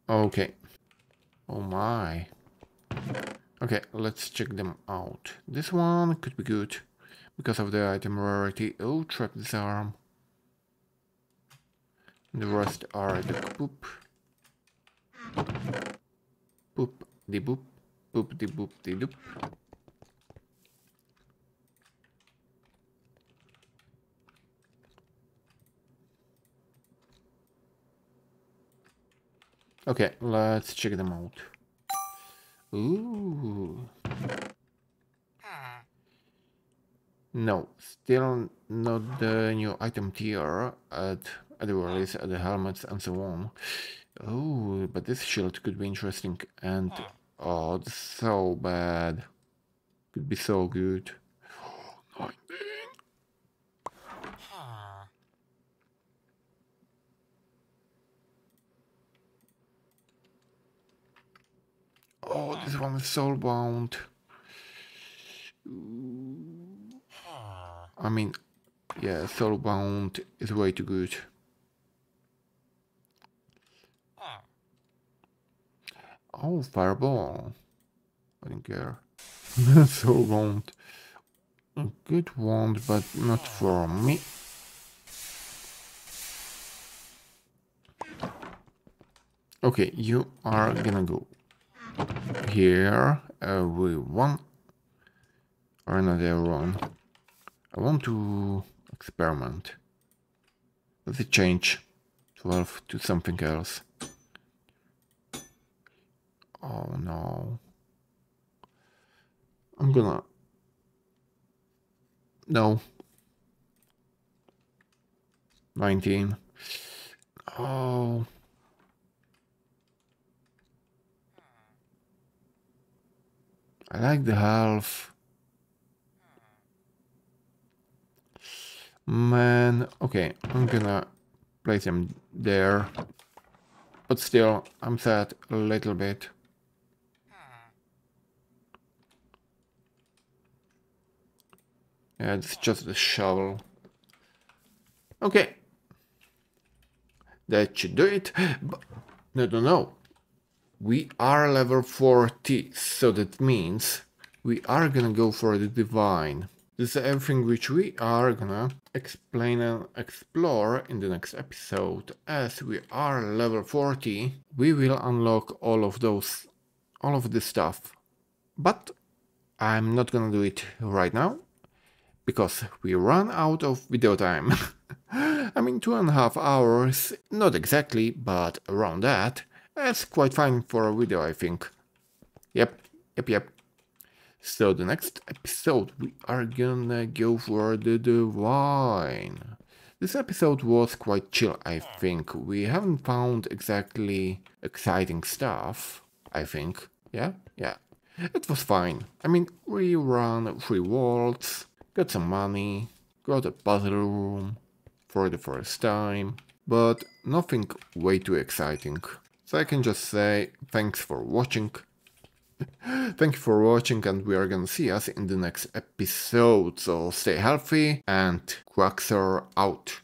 Okay. Oh my. Okay, let's check them out. This one could be good because of the item rarity. Oh, trap disarm. The rest are the poop. Poop, the boop, poop, the boop, the doop. Okay, let's check them out. Ooh. No, still not the new item tier at, at the release, at the helmets and so on. Oh, but this shield could be interesting and oh, so bad. Could be so good. 19. Oh, this one is soulbound. I mean, yeah, soulbound is way too good. Oh, fireball. I don't care. soulbound. A good wand, but not for me. Okay, you are gonna go here uh, everyone or not everyone I want to experiment. Let's change 12 to something else. Oh no. I'm gonna no. 19 oh I like the half. Man, okay, I'm gonna place him there. But still, I'm sad a little bit. Yeah, it's just a shovel. Okay. That should do it. But, no, no, no. We are level 40, so that means we are gonna go for the divine. This is everything which we are gonna explain and explore in the next episode. As we are level 40, we will unlock all of those, all of this stuff. But I'm not gonna do it right now, because we run out of video time. I mean, two and a half hours, not exactly, but around that. That's quite fine for a video, I think. Yep, yep, yep. So the next episode we are gonna go for the Divine. This episode was quite chill, I think. We haven't found exactly exciting stuff, I think. Yeah, yeah. It was fine. I mean, we ran three worlds, got some money, got a puzzle room for the first time, but nothing way too exciting. So I can just say thanks for watching. Thank you for watching and we are gonna see us in the next episode. So stay healthy and Kraxhor out.